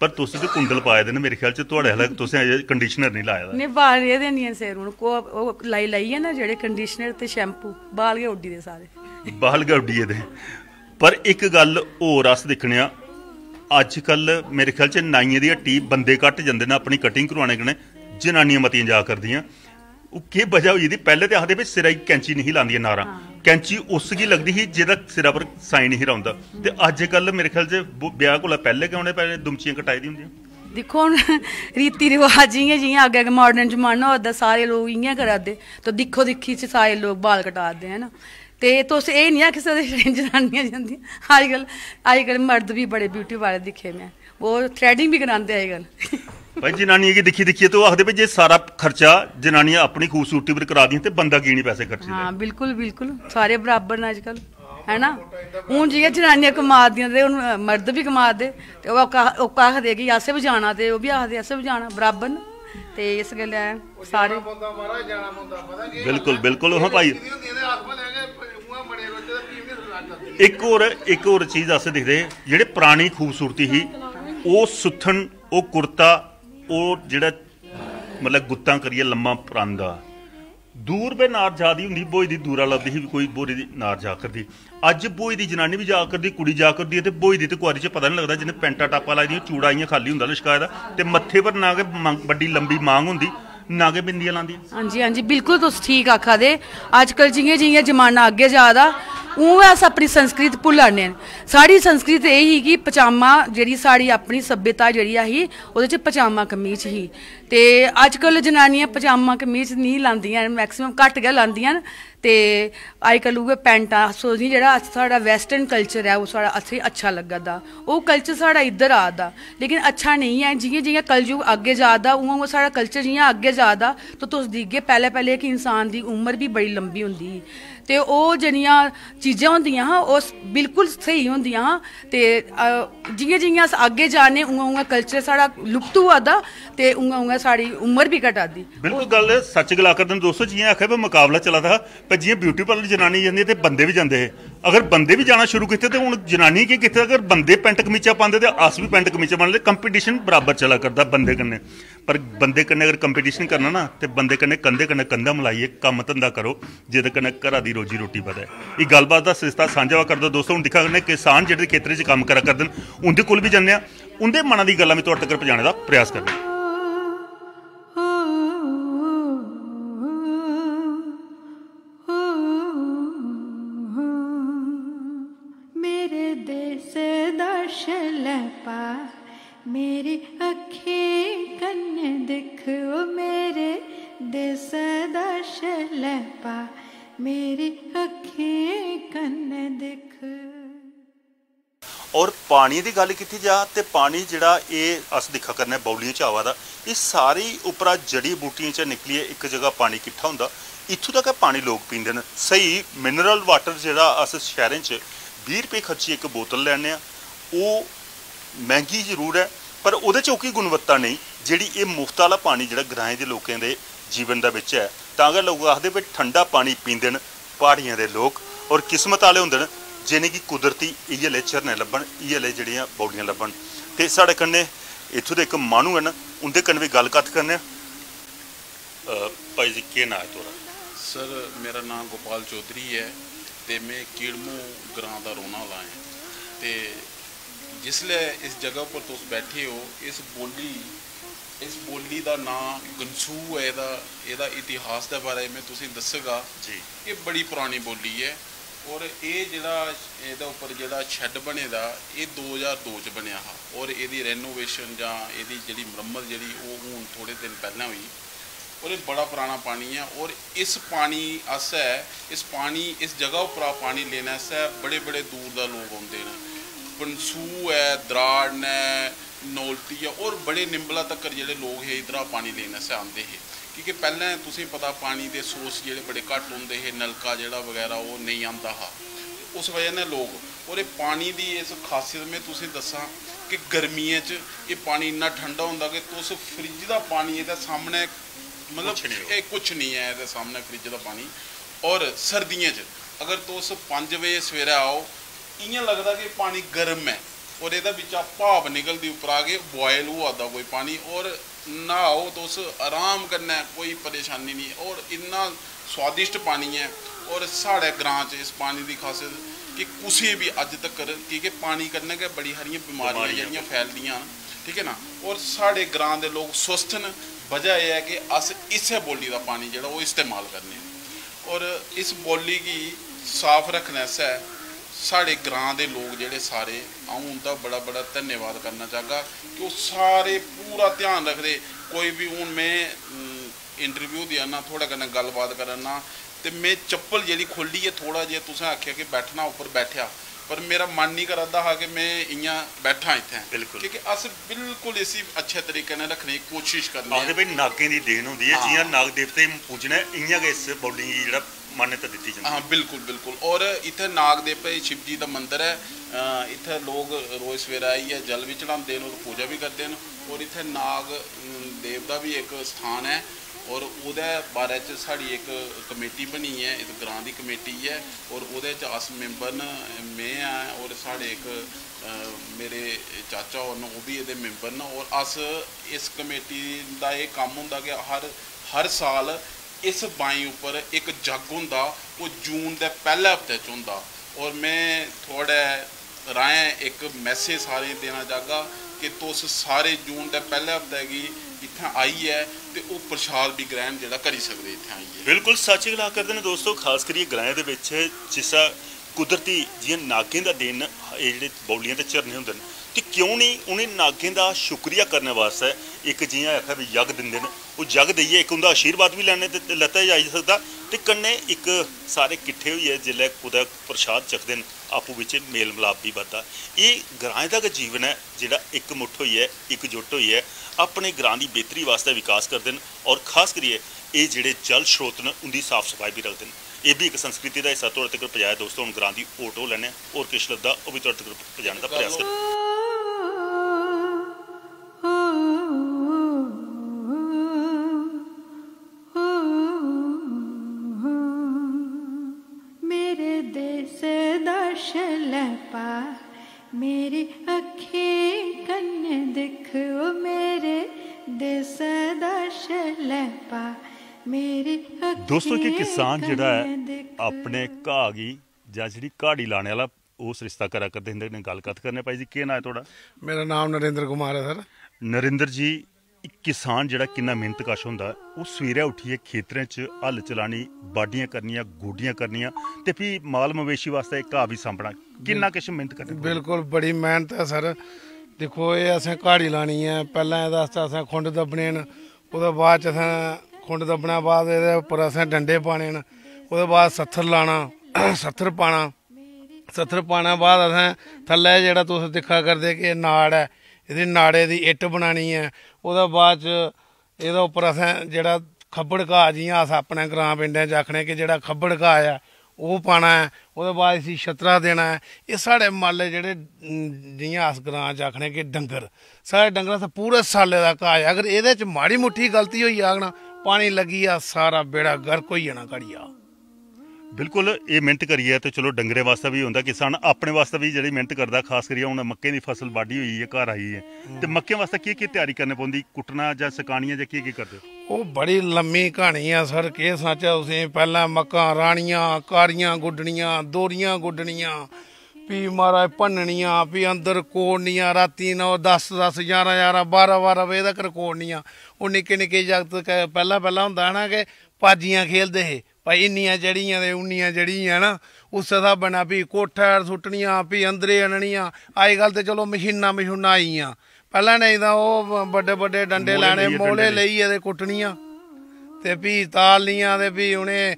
ਪਰ ਤੁਸੀਂ ਤੇ ਕੁੰਡਲ ਪਾਏ ਦੇ ਨੇ ਮੇਰੇ ਖਿਆਲ ਚ ਤੁਹਾਡੇ ਹਾਲੇ ਤੁਸੀਂ ਅਜੇ ਕੰਡੀਸ਼ਨਰ ਨਹੀਂ ਲਾਇਆ ਦਾ
ਨੇ ਬਾਲ ਇਹਦੇ ਨਹੀਂ ਸਿਰ ਹੁਣ। ਕੋ ਉਹ ਲਾਈ ਲਾਈ ਹੈ ਨਾ ਜਿਹੜੇ ਕੰਡੀਸ਼ਨਰ ਤੇ ਸ਼ੈਂਪੂ ਬਾਲ ਉੱਡੀ ਦੇ ਸਾਰੇ।
ਬਾਲ ਗੌਡੀਏ ਦੇ ਪਰ ਇੱਕ ਗੱਲ ਹੋਰ ਅਸ ਦੇਖਣਿਆ ਅੱਜ ਕੱਲ ਮੇਰੇ ਖਿਆਲ ਚ ਨਾਈਆਂ ਦੀ ਹੱਟੀ ਬੰਦੇ ਕੱਟ ਜਾਂਦੇ ਨੇ ਆਪਣੀ ਕਟਿੰਗ ਕਰਵਾਉਣੇ ਕਨੇ ਜਨਾਨੀਆਂ ਮਤੀਆਂ ਜਾ ਕਰਦੀਆਂ। ਉਹ ਕੀ ਵਜ੍ਹਾ ਹੋਈ ਦੀ ਪਹਿਲੇ ਤੇ ਆਖਦੇ ਵੀ ਸਿਰਾਂ ਹੀ ਕੈਂਚੀ ਨਹੀਂ ਲਾਉਂਦੀਆਂ ਨਾਰਾਂ। ਕੈਂਚੀ ਉਸ ਕੀ ਲੱਗਦੀ ਸੀ ਜਿਹਦਾ ਸਿਰਾਂ ਪਰ ਸਾਈਨ ਨਹੀਂ ਹਰਾਉਂਦਾ ਤੇ ਅੱਜ ਕੱਲ ਮੇਰੇ ਖਿਆਲ ਚ ਵਿਆਹ ਕੋਲ ਪਹਿਲੇ ਕਿਉਂ ਨੇ ਪਹਿਲੇ ਦੁਮਚੀਆਂ ਕਟਾਈ ਦੀ ਹੁੰਦੀਆਂ?
ਦੇਖੋ ਹੁਣ ਰੀਤੀ ਰਿਵਾਜ ਹੀ ਹੈ ਜਿਵੇਂ ਅੱਗੇ ਅੱਗੇ ਮਾਡਰਨ ਜ਼ਮਾਨਾ ਹੁੰਦਾ ਸਾਰੇ ਲੋਕ ਇਆਂ ਕਰਦੇ। ਤਾਂ ਦੇਖੋ ਦੇਖੀ ਚ ਸਾਰੇ ਲੋਕ ਬਾਲ ਕਟਾਦੇ ਹੈ ਨਾ ਤੇ ਤੁਸ ਇਹ ਨਹੀਂ ਆ ਕਿਸੇ ਦੇ ਜਨਾਨੀਆਂ ਜਾਂਦੀਆਂ। ਅੱਜ ਕੱਲ ਅੱਜ ਕੱਲ ਮਰਦ ਵੀ ਬੜੇ ਬਿਊਟੀ ਵਾਲੇ ਦਿਖੇ ਮੈਂ। ਉਹ ਥ੍ਰੈਡਿੰਗ ਵੀ ਕਰਾਉਂਦੇ ਅੱਜ ਕੱਲ
ਭਾਈ ਜਨਾਨੀ ਕੀ ਦਿਖੀ ਦਿਖੀ ਤੇ ਉਹ ਆਖਦੇ ਵੀ ਜੇ ਸਾਰਾ ਖਰਚਾ ਜਨਾਨੀਆਂ ਆਪਣੀ ਖੂਬਸੂਰਤੀ ਪਰ ਕਰਾ ਦੀਆਂ ਤੇ ਬੰਦਾ ਕੀ ਨਹੀਂ ਪੈਸੇ ਖਰਚਦੇ
ਹਾਂ ਬਿਲਕੁਲ ਬਿਲਕੁਲ। ਸਾਰੇ ਬਰਾਬਰ ਨੇ ਅੱਜ ਕੱਲ ਹੈ ਨਾ ਹੁਣ ਜਿਹੜੀਆਂ ਜਨਾਨੀਆਂ ਕਮਾਦੀਆਂ ਤੇ ਹੁਣ ਮਰਦ ਵੀ ਕਮਾਦੇ ਤੇ ਉਹ ਕਹ- ਉਹ ਆਖਦੇ ਕਿ ਆਸੇ ਵੀ ਜਾਣਾ ਤੇ ਉਹ ਵੀ ਆਖਦੇ ਆਸੇ ਵੀ ਜਾਣਾ ਬਰਾਬਰ ਨੇ। ਤੇ ਇਸ ਗੱਲ ਐ ਸਾਰੇ
ਬਿਲਕੁਲ ਬਿਲਕੁਲ ਹਾਂ ਭਾਈ ਇੱਕ ਹੋਰ ਇੱਕ ਹੋਰ ਚੀਜ਼ ਦੱਸ ਦਿਖਦੇ ਜਿਹੜੇ ਪੁਰਾਣੀ ਖੂਬਸੂਰਤੀ ਸੀ, ਉਹ ਸੁੱਥਣ, ਉਹ ਕੁਰਤਾ, ਉਹ ਜਿਹੜਾ ਮਤਲਬ ਗੁੱਤਾਂ ਕਰੀਏ ਲੰਮਾ ਪਰਾਂਦਾ। ਦੂਰ ਬੇ ਨਾਰ ਜਾਦੀ ਹੁੰਦੀ, ਬੋਈ ਦੀ ਦੂਰਾ ਲੱਭਦੀ ਸੀ ਕੋਈ ਬੋਰੀ ਦੀ ਨਾਰ ਜਾ ਕਰਦੀ। ਅੱਜ ਬੋਈ ਦੀ ਜਨਾਨੀ ਵੀ ਜਾ ਕਰਦੀ, ਕੁੜੀ ਜਾ ਕਰਦੀ ਤੇ ਬੋਈ ਦੀ ਤੇ ਕੁਆਰੀ ਚ ਪਤਾ ਨਹੀਂ ਲੱਗਦਾ, ਜਿਹਨੇ ਪੈਂਟਾ ਟਾਪਾ ਲਾਈਆਂ ਚੂੜਾਈਆਂ ਖਾਲੀ ਹੁੰਦਾ ਲਸ਼ਕਾਇਆ ਦਾ ਤੇ ਮੱਥੇ ਪਰ ਨਾ ਕੇ ਵੱਡੀ ਲੰਬੀ ਮਾਂਗ ਹੁੰਦੀ, ਨਾ ਕੇ ਬਿੰਦੀਆਂ ਲਾਉਂਦੀਆਂ
ਹਾਂਜੀ ਹਾਂਜੀ, ਬਿਲਕੁਲ ਤੁਸੀਂ ਠੀਕ ਆਖਾ ਦੇ। ਅੱਜ ਕੱਲ ਜਿਵੇਂ ਜਿਵੇਂ ਜ਼ਮਾਨਾ ਅੱਗੇ ਜਾਦਾ ਉਹ ਅਸ ਆਪਣੀ ਸੰਸਕ੍ਰਿਤ ਭੁੱਲਣੇ ਸਾਡੀ ਸੰਸਕ੍ਰਿਤ ਇਹ ਹੀ ਕਿ ਪਜਾਮਾ ਜਿਹੜੀ ਸਾਡੀ ਆਪਣੀ ਸੱਭਿਅਤਾ ਜਿਹੜੀ ਆ ਹੀ, ਉਹਦੇ ਚ ਪਜਾਮਾ ਕਮੀਜ਼ ਹੀ। ਤੇ ਅੱਜ ਕੱਲ ਜਨਾਨੀਆਂ ਪਜਾਮਾ ਕਮੀਜ਼ ਨਹੀਂ ਲਾਉਂਦੀਆਂ ਮੈਕਸਿਮਮ ਘੱਟ ਗਿਆ ਲਾਉਂਦੀਆਂ ਨੇ। ਤੇ ਅੱਜ ਕੱਲ ਉਹ ਪੈਂਟਾਂ ਸੋ ਜੀ ਜਿਹੜਾ ਸਾਡਾ ਵੈਸਟਰਨ ਕਲਚਰ ਹੈ ਉਹ ਸਾਡਾ ਅਸੀਂ ਅੱਛਾ ਲੱਗਦਾ ਉਹ ਕਲਚਰ ਸਾਡਾ ਇੱਧਰ ਆਦਾ ਲੇਕਿਨ ਅੱਛਾ ਨਹੀਂ ਹੈ, ਜਿਵੇਂ ਜਿਵੇਂ ਕਲਯੁਗ ਅੱਗੇ ਜਾਦਾ ਉਹ ਉਹ ਸਾਡਾ ਕਲਚਰ ਜਿਵੇਂ ਅੱਗੇ ਜਾਦਾ, ਤਾਂ ਤੁਸੀਂ ਦੇਖਗੇ ਪਹਿਲੇ ਪਹਿਲੇ ਕਿ ਇਨਸਾਨ ਦੀ ਉਮਰ ਵੀ ਬੜੀ ਲੰਬੀ ਹੁੰਦੀ ਸੀ। ਤੇ ਉਹ ਜਿਹੜੀਆਂ ਚੀਜ਼ਾਂ ਹੁੰਦੀਆਂ ਹਾਂ, ਉਹ ਬਿਲਕੁਲ ਸਹੀ ਹੁੰਦੀਆਂ ਹਾਂ। ਤੇ ਜਿਵੇਂ ਜਿਵੇਂ ਅਸ ਅੱਗੇ ਜਾਣੇ ਉਂ ਉਂ ਕਲਚਰ ਸਾਡਾ ਲੁਪਤ ਹੋਦਾ ਤੇ ਉਂ ਉਂ ਸਾਡੀ ਉਮਰ ਵੀ ਘਟਾਦੀ
ਬਿਲਕੁਲ ਗੱਲ ਸੱਚ ਗਲਾ ਕਰਦੇ ਦੋਸਤੋ ਜਿਵੇਂ ਆਖਿਆ ਵੀ ਮੁਕਾਬਲਾ ਚੱਲਦਾ, ਪਰ ਜਿਵੇਂ ਬਿਊਟੀ ਪਾਰਲਰ ਜਨਾਨੀ ਜਾਂਦੀ ਤੇ ਬੰਦੇ ਵੀ ਜਾਂਦੇ ਹੈ। ਅਗਰ ਬੰਦੇ ਵੀ ਜਾਣਾ ਸ਼ੁਰੂ ਕੀਤੇ ਤੇ ਹੁਣ ਜਨਾਨੀ ਕੀ ਕਿਤੇ, ਅਗਰ ਬੰਦੇ ਪੈਂਟ ਕਮੀਚਾ ਪਾਉਂਦੇ ਤੇ ਅਸ ਵੀ ਪੈਂਟ ਕਮੀਚਾ ਪਾਉਂਦੇ ਕੰਪੀਟੀਸ਼ਨ ਬਰਾਬਰ ਚੱਲਾ ਕਰਦਾ ਬੰਦੇ ਕੰਨੇ। ਪਰ ਬੰਦੇ ਕੰਨੇ ਅਗਰ ਕੰਪੀਟੀਸ਼ਨ ਕਰਨਾ ਨਾ, ਤੇ ਬੰਦੇ ਕੰਨੇ ਕੰਦੇ ਕੰਨੇ ਕੰਦਾ ਮਲਾਈਏ, ਕੰਮ ਧੰਦਾ ਕਰੋ, ਜਿਹਦੇ ਕੰਨੇ ਘਰਾਂ ਦੀ ਰੋਜੀ ਰੋਟੀ ਵਧੇ। ਇਹ ਗੱਲਬਾਤ ਦਾ ਸਿਲਸਿਲਾ ਸਾਂਝਾ ਕਰਦਾ ਦੋਸਤੋ, ਹੁਣ ਦਿਖਾ ਕਰਨੇ ਕਿਸਾਨ ਜਿਹੜੇ ਖੇਤਰ 'ਚ ਕੰਮ ਕਰਾ ਕਰਦੇ ਨੇ, ਉਹਦੇ ਕੋਲ ਵੀ ਜਾਂਦੇ ਆ ਉਹਦੇ ਮਨਾਂ ਦੀ ਗੱਲਾਂ ਵੀ ਤੁਹਾਡੇ ਤੱਕ ਪਹੁੰਚਾਉਣ ਦਾ ਪ੍ਰਯਾਸ ਕਰਦੇ
ਸ਼ਲਪਾ ਮੇਰੀ ਅੱਖੀ ਕੰਨ ਦੇਖੋ ਮੇਰੇ ਦੇਸ ਦਾ ਸ਼ਲਪਾ ਮੇਰੀ ਅੱਖੀ ਕੰਨ ਦੇਖ
ਔਰ ਪਾਣੀ ਪਾਣੀ ਦੀ ਗੱਲ ਕੀਤੀ ਜਾ ਤੇ ਪਾਣੀ ਜਿਹੜਾ ਇਹ ਅਸ ਦਿਖਾ ਕਰਨੇ ਬੌਲੀਆਂ ਚ ਆਵਾ ਦਾ ਇਹ ਸਾਰੀ ਉਪਰਾ ਜੜੀ ਬੂਟੀਆਂ ਚ ਨਿਕਲੀਏ ਇੱਕ ਜਗ੍ਹਾ ਪਾਣੀ ਇਕੱਠਾ ਹੁੰਦਾ ਇੱਥੋਂ ਤੱਕ ਇਹ ਪਾਣੀ ਲੋਕ ਪੀਂਦੇ ਨੇ ਸਹੀ ਮਿਨਰਲ ਵਾਟਰ ਜਿਹੜਾ ਅਸ ਸ਼ਹਿਰਾਂ ਚ 20 ਰੁਪਏ ਖਰਚੀ ਇੱਕ ਬੋਤਲ ਲੈਣੇ ਆ ਉਹ ਮਹਿੰਗੀ ਜ਼ਰੂਰ ਹੈ, ਪਰ ਉਹਦੇ ਚ ਉਹ ਗੁਣਵੱਤਾ ਨਹੀਂ, ਜਿਹੜੀ ਇਹ ਮੁਫਤ ਵਾਲਾ ਪਾਣੀ ਜਿਹੜਾ ਗ੍ਰਾਂਏ ਦੇ ਲੋਕਾਂ ਦੇ ਜੀਵਨ ਦਾ ਵਿੱਚ ਹੈ। ਤਾਂ ਅਗਰ ਲੋਕ ਆਖਦੇ ਵੀ ਠੰਡਾ ਪਾਣੀ ਪੀਂਦੇ ਨੇ, ਪਹਾੜੀਆਂ ਦੇ ਲੋਕ, ਔਰ ਕਿਸਮਤ ਵਾਲੇ ਹੁੰਦੇ ਨੇ ਜਿਹਨੇ ਕਿ ਕੁਦਰਤੀ ਇਹ ਝਰਨੇ ਲੱਭਣ, ਇਹ ਜਿਹੜੀਆਂ ਬੌੜੀਆਂ ਲੱਭਣ। ਤੇ ਸਾਡੇ ਕੰਨੇ ਇੱਥੋਂ ਦੇ ਇੱਕ ਮਾਨੂ ਹੈ ਨਾ ਉਹਦੇ ਕੰਨ ਵੀ ਗੱਲਬਾਤ ਕਰਨੇ ਆ। ਅਹ ਭਾਈ ਜੀ, ਕੀ ਨਾਂ ਹੈ ਤੁਹਾਡਾ?
ਸਰ, ਮੇਰਾ ਨਾਮ ਗੋਪਾਲ ਚੌਧਰੀ ਹੈ ਤੇ ਮੈਂ ਕੀੜਮੂ ਗ੍ਰਾਂ ਦਾ ਰੋਣਾ ਵਾਲਾ ਹਾਂ। ਤੇ ਜਿਸਲੇ ਇਸ ਜਗ੍ਹਾ ਪਰ ਤੁਸੀਂ ਬੈਠੇ ਹੋ ਇਸ ਬੋਲੀ ਇਸ ਬੋਲੀ ਦਾ ਨਾਮ ਗੰਸੂ ਹੈ ਇਹਦਾ ਇਹਦਾ ਇਤਿਹਾਸ ਦੇ ਬਾਰੇ ਮੈਂ ਤੁਸੀਂ ਦੱਸੇਗਾ
ਜੀ।
ਇਹ ਬੜੀ ਪੁਰਾਣੀ ਬੋਲੀ ਹੈ ਔਰ ਇਹ ਜਿਹੜਾ ਇਹਦਾ ਉੱਪਰ ਜਿਹੜਾ ਛੱਡ ਬਣੇ ਦਾ ਇਹ 2002 ਚ ਬਣਿਆ ਹਾ ਔਰ ਇਹਦੀ ਰੈਨੋਵੇਸ਼ਨ ਜਾਂ ਇਹਦੀ ਜਿਹੜੀ ਮੁਰੰਮਤ ਜਿਹੜੀ ਉਹ ਹੁਣ ਥੋੜੇ ਦਿਨ ਪਹਿਲਾਂ ਹੋਈ ਔਰ ਇਹ ਬੜਾ ਪੁਰਾਣਾ ਪਾਣੀ ਹੈ ਔਰ ਇਸ ਪਾਣੀ ਅਸ ਹੈ ਇਸ ਪਾਣੀ ਇਸ ਜਗ੍ਹਾ ਉੱਪਰ ਪਾਣੀ ਲੈਣਾ ਸੇ ਬੜੇ ਬੜੇ ਦੂਰ ਦਾ ਲੋਕ ਆਉਂਦੇ ਨੇ। ਹੈ ਦਰਾੜ ਨੇ ਨੋਲਤੀ ਹੈ ਔਰ ਬੜੇ ਨਿੰਬਲਾ ਤੱਕ ਜਿਹੜੇ ਲੋਕ ਹੈ ਇਧਰ ਪਾਣੀ ਲੈਣ ਸੇ ਆਉਂਦੇ ਹੈ ਕਿਉਂਕਿ ਪਹਿਲਾਂ ਤੁਸੀਂ ਪਤਾ ਪਾਣੀ ਦੇ ਸੋਰਸ ਜਿਹੜੇ ਬੜੇ ਘੱਟ ਹੁੰਦੇ ਹੈ ਨਲਕਾ ਜਿਹੜਾ ਵਗੈਰਾ ਉਹ ਨਹੀਂ ਆਉਂਦਾ ਹਾ। ਉਸ ਵਜ੍ਹਾ ਨਾਲ ਲੋਕ ਔਰ ਇਹ ਪਾਣੀ ਦੀ ਇਸ ਖਾਸੀਅਤ ਮੈਂ ਤੁਸੀਂ ਦੱਸਾਂ ਕਿ ਗਰਮੀਆਂ 'ਚ ਇਹ ਪਾਣੀ ਇੰਨਾ ਠੰਡਾ ਹੁੰਦਾ ਕਿ ਤੁਸ ਫ੍ਰਿਜ ਦਾ ਪਾਣੀ ਇਹਦੇ ਸਾਹਮਣੇ ਮਤਲਬ ਇਹ ਕੁਝ ਨਹੀਂ ਹੈ ਇਹਦੇ ਸਾਹਮਣੇ ਫ੍ਰਿਜ ਦਾ ਪਾਣੀ। ਔਰ ਸਰਦੀਆਂ 'ਚ ਅਗਰ ਤੁਸ 5 ਵਜੇ ਸਵੇਰੇ ਆਓ ਇਆਂ ਲੱਗਦਾ ਕਿ ਪਾਣੀ ਗਰਮ ਹੈ ਔਰ ਇਹਦਾ ਵਿੱਚ ਭਾਪ ਨਿਕਲਦੀ ਉੱਪਰ ਆ ਕੇ ਬੋਇਲ ਹੋ ਆਦਾ ਕੋਈ ਪਾਣੀ ਔਰ ਨਹਾਓ ਤਾਂ ਉਸ ਆਰਾਮ ਕਰਨਾ ਹੈ, ਕੋਈ ਪਰੇਸ਼ਾਨੀ ਨਹੀਂ ਔਰ ਇੰਨਾ ਸਵਾਦਿਸ਼ਟ ਪਾਣੀ ਹੈ ਔਰ ਸਾਡੇ ਗ੍ਰਾਂ 'ਚ ਇਸ ਪਾਣੀ ਦੀ ਖਾਸੀਅਤ ਕਿ ਕੁਸੇ ਵੀ ਅੱਜ ਤੱਕ ਕਿ ਪਾਣੀ ਕਰਨੇ ਕੇ ਬੜੀ ਹਰੀਆਂ ਬਿਮਾਰੀਆਂ। ਜਿਹੜੀਆਂ ਫੈਲਦੀਆਂ ਠੀਕ ਹੈ ਨਾ ਔਰ ਸਾਡੇ ਗ੍ਰਾਂ ਦੇ ਲੋਕ ਸੁਸਤ ਨੇ ਵਜ੍ਹਾ ਇਹ ਹੈ ਕਿ ਅਸ ਇਸੇ ਬੋਲੀ ਦਾ ਪਾਣੀ ਜਿਹੜਾ ਉਹ ਇਸਤੇਮਾਲ ਕਰਨੇ ਹਾਂ। ਔਰ ਇਸ ਬੋਲੀ ਕੀ ਸਾਫ਼ ਰੱਖਣਾ ਸੇ ਸਾਡੇ ਗ੍ਰਾਂ ਦੇ ਲੋਕ ਜਿਹੜੇ ਸਾਰੇ ਆਉਂ ਦਾ ਬੜਾ ਬੜਾ ਧੰਨਵਾਦ ਕਰਨਾ ਚਾਹਾਂਗਾ ਕਿ ਉਹ ਸਾਰੇ ਪੂਰਾ ਧਿਆਨ ਰੱਖਦੇ ਕੋਈ ਵੀ ਹੁਣ ਮੈਂ ਇੰਟਰਵਿਊ ਦਿਆ ਨਾ ਥੋੜਾ ਕਰਨਾ ਗੱਲਬਾਤ ਕਰਨਾ ਤੇ ਮੈਂ ਚੱਪਲ ਜਿਹੜੀ ਖੋਲੀ ਹੈ ਥੋੜਾ ਜਿਹਾ ਤੁਸੀਂ ਆਖਿਆ ਕਿ ਬੈਠਣਾ ਉੱਪਰ ਬੈਠਿਆ ਪਰ ਮੇਰਾ ਮਨ ਨਹੀਂ ਕਰਦਾ ਹਾਂ ਕਿ ਮੈਂ ਇਆਂ ਬੈਠਾ ਇੱਥੇ
ਬਿਲਕੁਲ।
ਕਿਉਂਕਿ ਅਸ ਬਿਲਕੁਲ ਇਸੀ ਅੱਛੇ ਤਰੀਕੇ ਨਾਲ ਰੱਖਣੇ ਦੀ ਕੋਸ਼ਿਸ਼ ਕਰਨੀ
ਆਖਦੇ
ਹੈ
ਵੀ ਨਾਗਾਂ ਦੀ ਦੇਣ ਹੁੰਦੀ ਹੈ
ਹਾਂ।
ਜੀਆਂ ਨਾਗ ਦੇਵਤੇ ਪੂਜਣਾ ਇਆਂ ਕਿ ਇਸ ਬੌਲੀ ਜਿਹੜਾ ਮਾਨਤਾ ਦਿੱਤੀ ਜਾਂਦੀ
ਹਾਂ। ਬਿਲਕੁਲ ਬਿਲਕੁਲ। ਔਰ ਇੱਥੇ ਨਾਗ ਦੇ ਪਏ ਸ਼ਿਵ ਜੀ ਦਾ ਮੰਦਿਰ ਹੈ। ਇੱਥੇ ਲੋਕ ਰੋਜ਼ ਸਵੇਰਾ ਆਈ ਹੈ, ਜਲ ਵੀ ਚੜਾਉਂਦੇ ਨੇ ਔਰ ਪੂਜਾ ਵੀ ਕਰਦੇ ਨੇ। ਔਰ ਇੱਥੇ ਨਾਗ ਦੇਵ ਦਾ ਵੀ ਇੱਕ ਸਥਾਨ ਹੈ। ਔਰ ਉਹਦੇ ਬਾਰੇ ਚ ਸਾਡੀ ਇੱਕ ਕਮੇਟੀ ਬਣੀ ਹੈ, ਇੱਕ ਗ੍ਰਾਂ ਦੀ ਕਮੇਟੀ ਹੈ। ਔਰ ਉਹਦੇ ਚ ਅਸ ਮੈਂਬਰ ਮੈਂ ਆ ਔਰ ਸਾਡੇ ਇੱਕ ਮੇਰੇ ਚਾਚਾ ਹੋਰ ਨੇ, ਉਹ ਵੀ ਇਹਦੇ ਮੈਂਬਰ ਨੇ। ਔਰ ਅਸ ਇਸ ਕਮੇਟੀ ਦਾ ਇਹ ਕੰਮ ਹੁੰਦਾ ਕਿ ਹਰ ਹਰ ਸਾਲ ਇਸ ਬਾਈ ਉੱਪਰ ਇੱਕ ਜੱਗ ਹੁੰਦਾ, ਉਹ ਜੂਨ ਦੇ ਪਹਿਲੇ ਹਫ਼ਤੇ ਚ ਹੁੰਦਾ। ਔਰ ਮੈਂ ਥੋੜਾ ਰਾਏ ਇੱਕ ਮੈਸੇਜ ਸਾਰੇ ਦੇਣਾ ਚਾਹਾਂਗਾ ਕਿ ਤੁਸੀਂ ਸਾਰੇ ਜੂਨ ਦੇ ਪਹਿਲੇ ਹਫ਼ਤੇ ਕੀ ਇੱਥੇ ਆਈ ਹੈ ਤੇ ਉਹ ਪ੍ਰਸ਼ਾਦ ਵੀ ਗ੍ਰਹਿਣ ਜਿਹੜਾ ਕਰੀ ਸਕਦੇ ਇੱਥੇ ਆਈ ਹੈ।
ਬਿਲਕੁਲ, ਸੱਚ ਗੱਲ ਕਰਦੇ ਨੇ ਦੋਸਤੋ, ਖਾਸ ਕਰੀਏ ਗ੍ਰਾਂ ਦੇ ਵਿੱਚ, ਜਿਸਾ ਕੁਦਰਤੀ ਜਿਹੀਆਂ ਨਾਗੇ ਦਾ ਦਿਨ, ਇਹ ਜਿਹੜੇ ਬੌਲੀਆਂ ਤੇ ਝਰਨੇ ਹੁੰਦੇ ਨੇ, ਤੇ ਕਿਉਂ ਨਹੀਂ ਉਹਨੇ ਨਾਗੇ ਦਾ ਸ਼ੁਕਰੀਆ ਕਰਨ ਵਾਸਤੇ ਇੱਕ ਜਿਹਾ ਆਖਿਆ ਵੀ ਯੱਗ ਦਿੰਦੇ ਨੇ। ਉਹ ਜੱਗ ਦਈਏ, ਇੱਕ ਉਹਦਾ ਆਸ਼ੀਰਵਾਦ ਵੀ ਲੈਣੇ ਤੇ ਲੱਤਾ ਜਾ ਸਕਦਾ। ਤੇ ਕੰਨੇ ਇੱਕ ਸਾਰੇ ਇਕੱਠੇ ਹੋਈਏ ਜਿਲੇ ਉਹਦਾ ਪ੍ਰਸ਼ਾਦ ਚੱਕਦੇ ਨੇ, ਆਪੂ ਵਿੱਚ ਮੇਲ ਮਿਲਾਪ ਵੀ ਵੱਧਦਾ। ਇਹ ਗ੍ਰਾਂ ਦਾ ਜੀਵਨ ਹੈ, ਜਿਹੜਾ ਇੱਕ ਮੁੱਠ ਹੋਈ ਹੈ, ਇੱਕ ਜੁੱਟ ਹੋਈ ਹੈ, ਆਪਣੇ ਗ੍ਰਾਂ ਦੀ ਬਿਹਤਰੀ ਵਾਸਤੇ ਵਿਕਾਸ ਕਰਦੇ ਨੇ। ਔਰ ਖਾਸ ਕਰੀਏ, ਇਹ ਜਿਹੜੇ ਜਲ ਸਰੋਤ ਨੇ, ਉਹਦੀ ਸਾਫ਼ ਸਫ਼ਾਈ ਵੀ ਰੱਖਦੇ ਨੇ। ਇਹ ਵੀ ਇੱਕ ਸੰਸਕ੍ਰਿਤੀ ਦਾ ਹਿੱਸਾ ਤੌਰ ਤੇ ਪਜਾਇਆ ਦੋਸਤੋ, ਹੁਣ ਗ੍ਰਾਂ ਦੀ ਓਟੋ ਲੈਣੇ ਔਰ ਕਿਸ ਦਾ, ਉਹ ਵੀ ਤੌਰ ਤੇ ਪਜਾਣ ਦਾ ਪ੍ਰਯਾਸ ਕਰ
ਮੇਰੀ ਅੱਖੀ ਕੰਨ ਦਿਖ ਮੇਰੇ ਦੇਸ ਦਾ ਲੈ ਪਾ
ਦੋਸਤੋ ਕਿ ਕਿਸਾਨ ਜਿਹੜਾ ਹੈ ਆਪਣੇ ਘਾਗੀ ਜਾਂ ਜਿਹੜੀ ਘਾੜੀ ਲਾਣੇ ਵਾਲਾ ਉਸ ਰਿਸ਼ਤਾ ਕਰਾ ਕਰਦੇ ਹੁੰਦੇ ਨੇ ਗੱਲਬਾਤ ਕਰਨੇ ਭਾਈ ਜੀ ਕੀ ਨਾਮ ਹੈ ਤੁਹਾਡਾ?
ਮੇਰਾ ਨਾਮ ਨਰਿੰਦਰ ਕੁਮਾਰ ਹੈ ਸਰ।
ਨਰਿੰਦਰ ਜੀ ਇੱਕ ਕਿਸਾਨ ਜਿਹੜਾ ਕਿੰਨਾ ਮਿਹਨਤ ਮਿਹਨਤਕਸ਼ ਹੁੰਦਾ ਉਹ ਸਵੇਰੇ ਉੱਠੀਏ ਖੇਤਰਾਂ 'ਚ ਹਲ ਚਲਾਣੀ ਬਾਡੀਆਂ ਕਰਨੀਆਂ ਗੋਡੀਆਂ ਕਰਨੀਆਂ ਤੇ ਫੀ ਮਾਲ ਮਵੇਸ਼ੀ ਵਾਸਤੇ ਘਾਹ ਵੀ ਸਾਂਭਣਾ ਕਿੰਨਾ ਕਿਸ਼ ਮਿਹਨਤ ਕਰਨੀ
ਬਿਲਕੁਲ ਬੜੀ ਮਿਹਨਤ ਹੈ ਸਰ। ਦੇਖੋ ਇਹ ਅਸਾਂ ਘਾੜੀ ਲਾਣੀ ਹੈ ਪਹਿਲਾਂ ਇਹਦਾ ਅਸਾਂ ਖੁੰਡ ਦੱਬਣੇ ਨੇ ਉਹਦਾ ਬਾਅਦ ਚ ਅਸਾਂ ਖੁੰਡ ਦੱਬਣਾ ਬਾਅਦ ਇਹਦੇ ਉੱਪਰ ਅਸੀਂ ਡੰਡੇ ਪਾਣੇ ਨੇ। ਉਹਦੇ ਬਾਅਦ ਸੱਥਰ ਲਾਣਾ ਸੱਥਰ ਪਾਣਾ ਸੱਥਰ ਪਾਣਾ ਬਾਅਦ ਅਸਾਂ ਥੱਲੇ ਜਿਹੜਾ ਤੁਸੀਂ ਦਿਖਾ ਕਰਦੇ ਕਿ ਇਹ ਨਾੜ ਹੈ ਇਹਦੀ ਨਾੜੇ ਦੀ ਇੱਟ ਬਣਾਣੀ ਹੈ। ਉਹਦਾ ਬਾਅਦ ਚ ਇਹਦਾ ਉੱਪਰ ਅਸਾਂ ਜਿਹੜਾ ਖੱਬੜ ਘਾਹ ਜੀਆਂ ਅਸਾਂ ਆਪਣੇ ਗ੍ਰਾਂ ਪਿੰਡਾਂ ਚ ਆਖਣੇ ਕਿ ਜਿਹੜਾ ਖੱਬੜ ਘਾਹ ਆ ਉਹ ਪਾਣਾ ਹੈ। ਉਹਦੇ ਬਾਅਦ ਅਸੀਂ ਛਤਰਾ ਦੇਣਾ ਹੈ। ਇਹ ਸਾਡੇ ਮਾਲੇ ਜਿਹੜੇ ਅਮ, ਜੀਆਂ ਅਸ ਗ੍ਰਾਂ ਚ ਆਖਣੇ ਕਿ ਡੰਗਰ। ਸਾਰੇ ਡੰਗਰਾਂ ਦਾ ਪੂਰੇ ਸਾਲੇ ਦਾ ਘਾਹ ਹੈ ਅਗਰ ਇਹਦੇ ਚ ਮਾੜੀ ਮੁੱਠੀ ਗਲਤੀ ਹੋਈ ਆਗਣਾ ਪਾਣੀ ਲੱਗੀ ਆ ਸਾਰਾ ਬੇੜਾ ਗਰਕ ਹੋਈ ਜਾਣਾ ਕੜੀਆ
ਬਿਲਕੁਲ ਇਹ ਮਿਹਨਤ ਕਰੀਏ ਤੇ ਚਲੋ ਡੰਗਰੇ ਵਾਸਤੇ ਵੀ ਹੁੰਦਾ ਕਿਸਾਨ ਆਪਣੇ ਵਾਸਤੇ ਵੀ ਜਿਹੜੀ ਮਿਹਨਤ ਕਰਦਾ ਖਾਸ ਕਰੀਏ ਹੁਣ ਮੱਕੇ ਦੀ ਫਸਲ ਵਾਢੀ ਹੋਈ ਹੈ ਘਰ ਆਈ ਹੈ। ਤੇ ਮੱਕੇ ਵਾਸਤੇ ਕੀ ਕੀ ਤਿਆਰੀ ਕਰਨੀ ਪਉਂਦੀ ਕੁੱਟਣਾ ਜਾਂ ਸਕਾਣੀਆਂ ਜਾਂ ਕੀ ਕੀ ਕਰਦੇ
ਉਹ ਬੜੀ ਲੰਮੀ ਕਹਾਣੀ ਆ ਸਰ ਕੀ ਸੱਚਾ ਤੁਸੀਂ? ਪਹਿਲਾਂ ਮੱਕਾਂ ਰਾਣੀਆਂ ਕਾਰੀਆਂ ਗੁੱਡਣੀਆਂ ਦੋਰੀਆਂ ਗੁੱਡਣੀਆਂ ਵੀ ਮਹਾਰਾਜ ਭੰਨਣੀਆਂ ਵੀ ਅੰਦਰ ਕੋੜਨੀਆਂ ਰਾਤੀ 9 10 10 11 11 12 12 ਵਜੇ ਤੱਕ ਕੋੜਨੀਆਂ। ਉਹ ਨਿੱਕੇ ਨਿੱਕੇ ਜਗਤ ਪਹਿਲਾਂ ਪਹਿਲਾਂ ਹੁੰਦਾ ਨਾ ਕਿ ਪਾਜੀਆਂ ਖੇਲਦੇ ਸੀ। ਭਾਈ ਇੰਨੀਆਂ ਜੜੀਆਂ ਤੇ ਉਨੀਆਂ ਜੜੀਆਂ ਨਾ ਉਸੇ ਦਾ ਬਣਾ ਵੀ ਕੋਠਾ ਸੁੱਟਣੀਆਂ ਵੀ ਅੰਦਰੇ ਅਣਣੀਆਂ ਅੱਜ ਕੱਲ ਤੇ ਚਲੋ ਮਸ਼ੀਨਾਂ ਮਸ਼ੂਨਾਂ ਆਈਆਂ। ਪਹਿਲਾਂ ਨਹੀਂ ਤਾਂ ਉਹ ਵੱਡੇ ਵੱਡੇ ਡੰਡੇ ਲਾਣੇ ਮੋਲੇ ਲਈ। ਇਹਦੇ ਕੁੱਟਣੀਆਂ। ਤੇ ਵੀ ਤਾਲੀਆਂ ਤੇ ਵੀ ਉਹਨੇ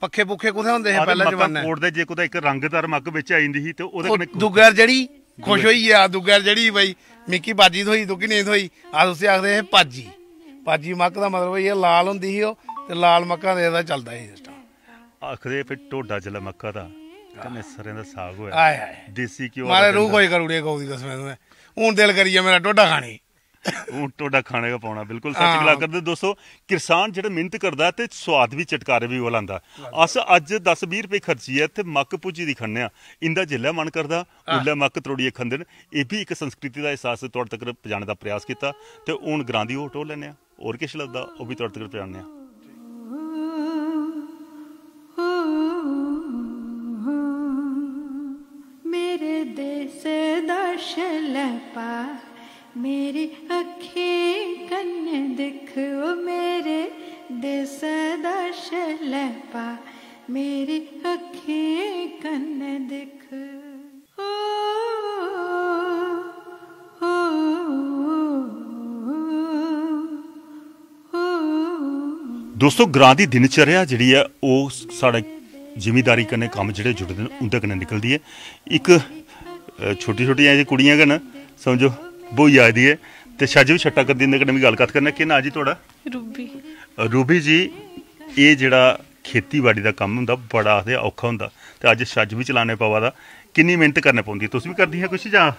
ਪੱਖੇ ਪੁੱਖੇ ਕੁਥੇ ਹੁੰਦੇ ਸੀ ਪਹਿਲਾਂ
ਮੱਕਾਂ
ਜਮਾਨੇ।
ਕੋੜਦੇ ਜੇ ਕੋਈ ਇੱਕ ਰੰਗਦਾਰ ਮੱਕ ਵਿੱਚ ਆ ਜਾਂਦੀ ਸੀ ਤੇ ਉਹਦੇ
ਉਹ
ਕਨੇ
ਦੁਗਰ ਜੜੀ ਖੁਸ਼ ਹੋਈ ਆ ਦੁਗਰ ਜੜੀ ਬਈ ਮਿੱਕੀ ਬਾਜੀ ਹੋਈ ਦੁੱਕੀ ਨਹੀਂ ਹੋਈ ਆ ਤੁਸੀਂ ਆਖਦੇ ਇਹ ਪਾਜੀ ਪਾਜੀ ਮੱਕ ਦਾ ਮਤਲਬ ਇਹ ਲਾਲ ਹੁੰਦੀ ਸੀ ਉਹ ਤੇ ਲਾਲ ਮੱਕਾਂ ਦੇ ਇਹਦਾ ਚੱਲਦਾ ਸੀ ਸਿਸਟਮ
ਆਖਦੇ ਫਿਰ ਢੋਡਾ ਜਲਾ ਮੱਕਾ ਦਾ। ਕਹਿੰਦੇ ਸਰੇ ਦਾ ਸਾਗ ਹੋਇਆ।
ਆਏ ਹਾਏ।
ਦੇਸੀ ਘਿਓ
ਮਾਰੇ ਰੂਹ ਕੋਈ ਕਰੂੜੇ ਗਊ ਦੀ ਕਸਮ ਹੁਣ ਦਿਲ ਕਰੀਏ ਮੇਰਾ ਟੋਡਾ ਖਾਣੀ।
ਉਹ ਟੋਡਾ ਖਾਣੇ ਦਾ ਪਾਉਣਾ ਬਿਲਕੁਲ ਸੱਚ ਗਲਾ ਕਰਦੇ ਦੋਸਤੋ ਕਿਸਾਨ ਜਿਹੜਾ ਮਿਹਨਤ ਕਰਦਾ ਤੇ ਸਵਾਦ ਵੀ ਚਟਕਾਰੇ ਵੀ ਉਹ ਲਾਂਦਾ। ਅਸ ਅੱਜ 10 20 ਰੁਪਏ ਖਰਚੀ ਹੈ ਤੇ ਮੱਕ ਪੁੱਜੀ ਦੀ ਖੰਨੇ ਆ। ਇੰਦਾ ਜਿੱਲਾ ਮਨ ਕਰਦਾ ਉੱਲਾ ਮੱਕ ਤਰੋੜੀਏ ਖੰਦਨ ਇਹ ਵੀ ਇੱਕ ਸੰਸਕ੍ਰਿਤੀ ਦਾ ਅਹਿਸਾਸ ਤੁਹਾਡੇ ਤੱਕ ਪਹੁੰਚਾਉਣ ਦਾ ਪ੍ਰਯਾਸ ਕੀਤਾ ਤੇ ਹੁਣ ਗ੍ਰਾਂ ਦੀ ਉਹ ਟੋ ਲੈਨੇ ਆ। ਹੋਰ ਕਿਛ ਲੱਗਦਾ ਉਹ ਵੀ ਤੁਹਾਡੇ ਤੱਕ ਪਹੁੰਚਾਉਣੇ ਆ।
ਮੇਰੇ ਦੇਸ ਦਰਸ਼ ਲੈ मेरी अखे कन्ने दिख मेरे देस दश लपा मेरी अखे कन्ने दिख
दोस्तों, ग्रां की दिनचर्या जेह्ड़ी ऐ ओह् साढ़े जिमींदारी कन्नै कम्म जुड़े दे निकलती है एक छोटी छोटी अजें कुड़ियाँ गै समझो। ਬੋਈ ਆਦੀ ਹੈ ਤੇ ਛੱਜ ਵੀ ਛੱਟਾ ਕਰ ਦਿੰਦੇ ਕਨੇ ਵੀ ਗੱਲਬਾਤ ਕਰਨਾ। ਕਿ ਨਾ ਜੀ ਤੁਹਾਡਾ?
ਰੂਬੀ।
ਰੂਬੀ ਜੀ ਇਹ ਜਿਹੜਾ ਖੇਤੀਬਾੜੀ ਦਾ ਕੰਮ ਹੁੰਦਾ ਬੜਾ ਤੇ ਔਖਾ ਹੁੰਦਾ। ਤੇ ਅੱਜ ਛੱਜ ਵੀ ਚਲਾਣੇ ਪਵਾ ਦਾ। ਕਿੰਨੀ ਮਿਹਨਤ ਕਰਨੀ ਪਉਂਦੀ ਹੈ? ਤੁਸੀਂ ਵੀ ਕਰਦੀ ਹੈ ਕੁਛ ਜਾਂ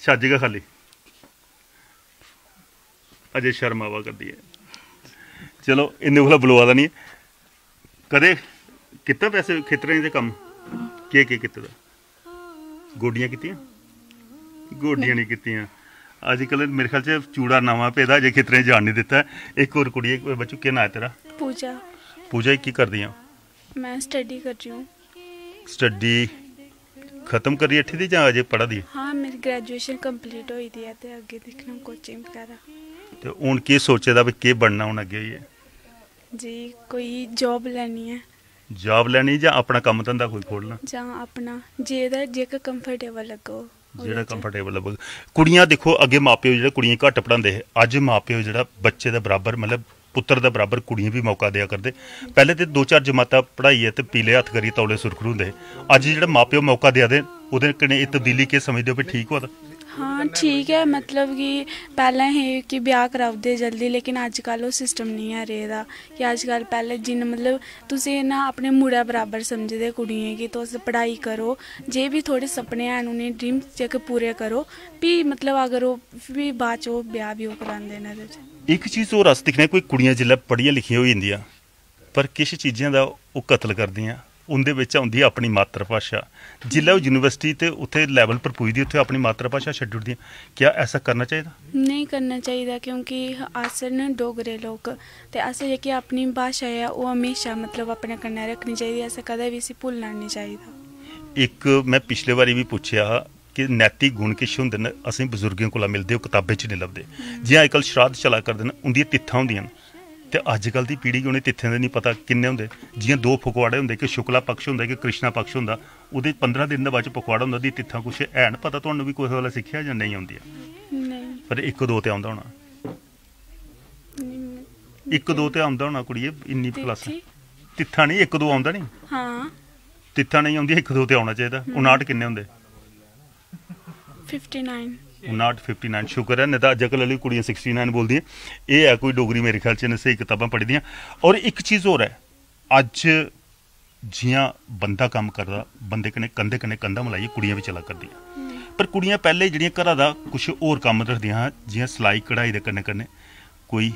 ਛੱਜੇਗਾ ਖਾਲੀ? ਅਜੇ ਸ਼ਰਮ ਆਵਾ ਕਰਦੀ ਹੈ ਚਲੋ ਇੰਨੇ ਕੋਲ ਬੁਲਵਾ ਦਾ ਨਹੀਂ। ਕਦੇ ਕਿੰਨਾ ਪੈਸੇ ਖੇਤਰਾਂ ਦੇ ਕੰਮ? ਕੀ ਕੀ ਕੀਤਾ? ਦਾ ਗੋਡੀਆਂ ਕੀਤੀਆਂ? ਗੋਡੀਆਂ ਨਹੀਂ ਕੀਤੀਆਂ। ਅੱਜ ਕੱਲ ਮੇਰੇ ਖਿਆਲ ਚ ਚੂੜਾ ਨਵਾਂ ਪੈਦਾ ਜੇ ਖਿਤਰੇ ਜਾਣ ਨਹੀਂ ਦਿੱਤਾ। ਇੱਕ ਹੋਰ ਕੁੜੀ ਬੱਚੂ ਕੀ ਨਾਂ ਤੇਰਾ?
ਪੂਜਾ।
ਪੂਜਾ ਕੀ ਕਰਦੀ ਆ?
ਮੈਂ ਸਟੱਡੀ ਕਰ ਰਹੀ ਹਾਂ।
ਸਟੱਡੀ ਖਤਮ ਕਰੀ ਅੱਠੀ ਦੀ ਜਾਂ ਅਜੇ ਪੜ੍ਹਦੀ
ਹਾਂ? ਮੇਰੀ ਗ੍ਰੈਜੂਏਸ਼ਨ ਕੰਪਲੀਟ ਹੋਈ ਦੀ ਹੈ ਤੇ ਅੱਗੇ ਦੇਖਣਾ ਕੋਚਿੰਗ ਵਗੈਰਾ।
ਤੇ ਹੁਣ ਕੀ ਸੋਚੇਦਾ ਵੀ ਕੀ ਬਣਨਾ ਹੁਣ ਅੱਗੇ ਹੀ ਹੈ?
ਜੀ ਕੋਈ ਜੌਬ ਲੈਣੀ ਹੈ।
ਜੌਬ ਲੈਣੀ ਜਾਂ ਆਪਣਾ ਕੰਮ ਧੰਦਾ ਕੋਈ ਖੋਲਣਾ
ਜਾਂ ਆਪਣਾ ਜੇ ਦਾ ਜੇ ਕੰਫਰਟੇਬਲ ਲੱਗੋ।
ਜਿਹੜਾ। ਕੰਫਰਟੇਬਲ ਲੱਗੇ ਕੁੜੀਆਂ ਦੇਖੋ ਅੱਗੇ ਮਾਪਿਓ ਜਿਹੜੇ ਕੁੜੀਆਂ ਘੱਟ ਪੜਾਉਂਦੇ ਅੱਜ ਮਾਪਿਓ ਜਿਹੜਾ ਬੱਚੇ ਦਾ ਬਰਾਬਰ ਮਤਲਬ ਪੁੱਤਰ ਦਾ ਬਰਾਬਰ ਕੁੜੀਆਂ ਵੀ ਮੌਕਾ ਦਿਆ ਕਰਦੇ। ਪਹਿਲੇ ਤੇ ਦੋ ਚਾਰ ਜਮਾਤਾਂ ਪੜ੍ਹਾਈ ਹੈ ਤੇ ਪੀਲੇ ਹੱਥ ਕਰੀ ਤੌਲੇ ਸੁਰਖਰੂ ਹੁੰਦੇ ਅੱਜ ਜਿਹੜਾ ਮਾਪਿਓ ਮੌਕਾ ਦਿਆ ਦੇ ਉਹਦੇ ਕਨੇ ਇਹ ਤਬਦੀਲੀ ਕੇ ਸਮਝਦੇ ਹੋ ਵੀ ਠੀਕ ਹੋਦਾ
ਹਾਂ ਠੀਕ ਹੈ ਮਤਲਬ ਕਿ ਪਹਿਲਾਂ ਇਹ ਕਿ ਵਿਆਹ ਕਰਾਉਂਦੇ ਜਲਦੀ ਲੇਕਿਨ ਅੱਜ ਕੱਲ ਉਹ ਸਿਸਟਮ ਨਹੀਂ ਹੈ ਰੇ ਦਾ ਕਿ ਅੱਜ ਕੱਲ ਪਹਿਲੇ ਜਿੰਨ ਮਤਲਬ ਤੁਸੀਂ ਨਾ ਆਪਣੇ ਮੁੰਡਾ ਬਰਾਬਰ ਸਮਝਦੇ ਕੁੜੀਆਂ ਕਿ ਤੁਸੀਂ ਪੜ੍ਹਾਈ ਕਰੋ ਜੇ ਵੀ ਥੋੜੇ ਸੁਪਨੇ ਹਨ ਉਹਨੇ ਡ੍ਰੀਮ ਚੱਕ ਪੂਰੇ ਕਰੋ ਵੀ ਮਤਲਬ ਅਗਰ ਉਹ ਵੀ ਬਾਅਦ ਚ ਉਹ ਵਿਆਹ ਵੀ ਉਹ ਕਰਾਉਂਦੇ ਨੇ
ਇੱਕ ਚੀਜ਼ ਹੋਰ ਰਸ ਦਿਖਣਾ ਕੋਈ ਕੁੜੀਆਂ ਜਿੱਲੇ ਪੜ੍ਹੀਆਂ ਲਿਖੀਆਂ ਹੋ ਜਾਂਦੀਆਂ ਪਰ ਕਿਸ ਚੀਜ਼ਾਂ ਦਾ ਉਹ ਕਤਲ ਕਰਦੀਆਂ? ਉਹਦੇ ਵਿੱਚ ਆਉਂਦੀ ਹੈ ਆਪਣੀ ਮਾਤਰ ਭਾਸ਼ਾ ਜਿੱਲੇ ਉਹ ਯੂਨੀਵਰਸਿਟੀ ਤੇ ਉੱਥੇ ਲੈਵਲ ਪਰ ਪੁੱਜਦੀ ਉੱਥੇ ਆਪਣੀ ਮਾਤਰ ਭਾਸ਼ਾ ਛੱਡ ਉੱਡਦੀਆਂ ਕਿਆ ਐਸਾ ਕਰਨਾ ਚਾਹੀਦਾ?
ਨਹੀਂ ਕਰਨਾ ਚਾਹੀਦਾ ਕਿਉਂਕਿ ਅਸਨ ਡੋਗਰੇ ਲੋਕ। ਤੇ ਅਸੇ ਜੇ ਕਿ ਆਪਣੀ ਭਾਸ਼ਾ ਹੈ ਉਹ ਹਮੇਸ਼ਾ ਮਤਲਬ ਆਪਣੇ ਕੰਨੇ ਰੱਖਣੀ ਚਾਹੀਦੀ ਹੈ ਅਸੇ ਕਦੇ ਵੀ ਸੀ ਭੁੱਲਣਾ ਨਹੀਂ ਚਾਹੀਦਾ।
ਇੱਕ ਮੈਂ ਪਿਛਲੇ ਵਾਰੀ ਵੀ ਪੁੱਛਿਆ ਕਿ ਨੈਤਿਕ ਗੁਣ ਕਿਛ ਹੁੰਦੇ ਨੇ? ਅਸੀਂ ਬਜ਼ੁਰਗਾਂ ਕੋਲ ਮਿਲਦੇ ਉਹ ਕਿਤਾਬੇ 'ਚ ਨਹੀਂ ਲੱਭਦੇ। ਜੇ ਅੱਜਕੱਲ ਸ਼ਰਾਧ ਚਲਾ ਕਰਦੇ ਨੇ ਉਹਦੀਆਂ ਤਿੱਥਾਂ ਹੁੰਦੀਆਂ ਨੇ। ਤੇ ਅੱਜ ਕੱਲ ਦੀ ਪੀੜ੍ਹੀ ਉਹਨੇ ਤਿੱਥਾਂ ਦੇ ਨਹੀਂ ਪਤਾ ਕਿੰਨੇ ਹੁੰਦੇ। ਜਿਵੇਂ ਦੋ ਫਕਵਾੜੇ ਹੁੰਦੇ ਕਿ ਸ਼ੁਕਲਾ ਪਕਸ਼ ਹੁੰਦਾ ਕਿ ਕ੍ਰਿਸ਼ਨਾ ਪਕਸ਼ ਹੁੰਦਾ। ਉਹਦੇ 15 ਦਿਨ ਦੇ ਬਾਅਦ 'ਚ ਪਕਵਾੜਾ ਹੁੰਦਾ ਦੀ ਤਿੱਥਾਂ ਕੁਛ ਐਨ ਪਤਾ ਤੁਹਾਨੂੰ ਵੀ ਕੋਈ ਵਾਲਾ ਸਿੱਖਿਆ ਜਾਂ ਨਹੀਂ ਆਉਂਦੀ
ਨਹੀਂ।
ਪਰ ਇੱਕ ਦੋ ਤੇ ਆਉਂਦਾ ਹੋਣਾ।
ਨਹੀਂ
ਇੱਕ ਦੋ ਤੇ ਆਉਂਦਾ ਹੋਣਾ ਕੁੜੀਏ ਇੰਨੀ ਕਲਾਸ
ਤਿੱਥੀ?
ਨਹੀਂ ਇੱਕ ਦੋ ਆਉਂਦਾ ਨਹੀਂ।
ਹਾਂ।
ਤਿੱਥਾਂ ਨਹੀਂ ਆਉਂਦੀਆਂ ਇੱਕ ਦੋ ਤੇ ਆਉਣਾ ਚਾਹੀਦਾ। 59 ਕਿੰਨੇ ਹੁੰਦੇ?
59
59 59 ਸ਼ੁਕਰ ਹੈ, ਨਹੀਂ ਤਾਂ ਅੱਜਕੱਲ ਵਾਲੀ ਕੁੜੀਆਂ 69 ਬੋਲਦੀਆਂ। ਇਹ ਹੈ, ਕੋਈ ਡੋਗਰੀ ਮੇਰੇ ਖਿਆਲ ਚ ਨੇ ਸਹੀ ਕਿਤਾਬਾਂ ਪੜ੍ਹਦੀਆਂ ਔਰ ਇੱਕ ਚੀਜ਼ ਹੋਰ ਹੈ, ਅੱਜ ਜੀਆਂ ਬੰਦਾ ਕੰਮ ਕਰਦਾ, ਬੰਦੇ ਕਨੇ ਕੰਦੇ ਕਨੇ ਕੰਦਾ ਮਲਾਈ ਕੁੜੀਆਂ ਵੀ ਚਲਾ ਕਰਦੀਆਂ। ਪਰ ਕੁੜੀਆਂ ਪਹਿਲੇ ਜਿਹੜੀਆਂ ਘਰਾਂ ਦਾ ਕੁਝ ਹੋਰ ਕੰਮ ਰੱਖਦੀਆਂ ਜਿਵੇਂ ਸਲਾਈ ਕਢਾਈ ਦੇ ਕੰਨੇ ਕੰਨੇ, ਕੋਈ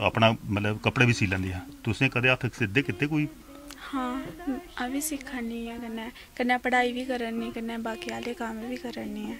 ਆਪਣਾ ਮਤਲਬ ਕੱਪੜੇ ਵੀ ਸੀ ਲੈਂਦੀਆਂ। ਤੁਸੀਂ ਕਦੇ ਹੱਥ ਸਿੱਧੇ ਕਿਤੇ ਕੋਈ?
ਹਾਂ, ਆ ਵੀ ਸਿੱਖਣੀ ਹੈ ਕਨੇ ਕਨੇ ਪੜਾਈ ਵੀ ਕਰਨੀ ਕਨੇ ਬਾਕੀ ਵਾਲੇ ਕੰਮ ਵੀ ਕਰਨੀ ਹੈ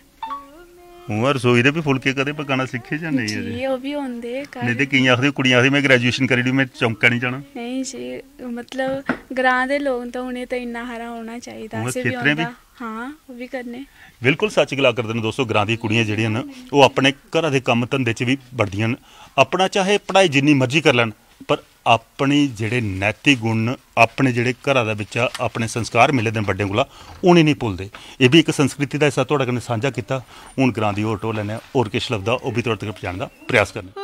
ਉਹ ਰਸੋਈ ਦੇ ਵੀ ਫੁਲਕੇ ਕਦੇ ਪਕਾਣਾ ਸਿੱਖੇ ਜਾਂ ਨਹੀਂ ਅਜੇ?
ਜੀ ਉਹ ਵੀ ਹੁੰਦੇ ਕਰ
ਨਹੀਂ ਤੇ ਕਈ ਆਖਦੇ ਕੁੜੀਆਂ ਆਖਦੀ ਮੈਂ ਗ੍ਰੈਜੂਏਸ਼ਨ ਕਰੀ ਦੀ ਮੈਂ ਚੌਂਕਾ ਨਹੀਂ ਜਾਣਾ।
ਨਹੀਂ ਜੀ ਮਤਲਬ ਗ੍ਰਾਂ ਦੇ ਲੋਕ ਤਾਂ ਹੁਣੇ ਤਾਂ ਇੰਨਾ ਹਰਾ ਹੋਣਾ ਚਾਹੀਦਾ ਅਸੀਂ ਵੀ? ਆਉਂਦਾ। ਹਾਂ ਉਹ ਵੀ ਕਰਨੇ।
ਬਿਲਕੁਲ ਸੱਚ ਗਲਾ ਕਰਦੇ ਨੇ ਦੋਸਤੋ ਗ੍ਰਾਂ ਦੀਆਂ ਕੁੜੀਆਂ ਜਿਹੜੀਆਂ ਨੇ ਉਹ ਆਪਣੇ ਘਰਾਂ ਦੇ ਕੰਮ ਧੰਦੇ 'ਚ ਵੀ ਵੜਦੀਆਂ ਨੇ। ਆਪਣਾ ਚਾਹੇ ਪੜ੍ਹਾਈ ਜਿੰਨੀ ਮਰਜ਼ੀ ਕਰ ਲੈਣ ਪਰ ਆਪਣੇ ਜਿਹੜੇ ਨੈਤਿਕ ਗੁਣ, ਆਪਣੇ ਜਿਹੜੇ ਘਰਾਂ ਦੇ ਵਿੱਚ ਆਪਣੇ ਸੰਸਕਾਰ ਮਿਲੇ ਦੇ ਵੱਡੇ ਕੋਲਾ ਉਹਨੇ ਨਹੀਂ ਭੁੱਲਦੇ। ਇਹ ਵੀ ਇੱਕ ਸੰਸਕ੍ਰਿਤੀ ਦਾ ਹਿੱਸਾ ਤੁਹਾਡੇ ਨਾਲ ਸਾਂਝਾ ਕੀਤਾ। ਹੁਣ ਗਰਾਂ ਦੀ ਹੋਰ ਟੋ ਲੈਣਾ ਹੋਰ ਕਿਸ ਲਫ਼ਜ਼ ਉਹ ਵੀ ਤੁਹਾਡੇ ਤੱਕ ਪਹੁੰਚਾਉਣ ਦਾ ਪ੍ਰਯਾਸ ਕਰਨਾ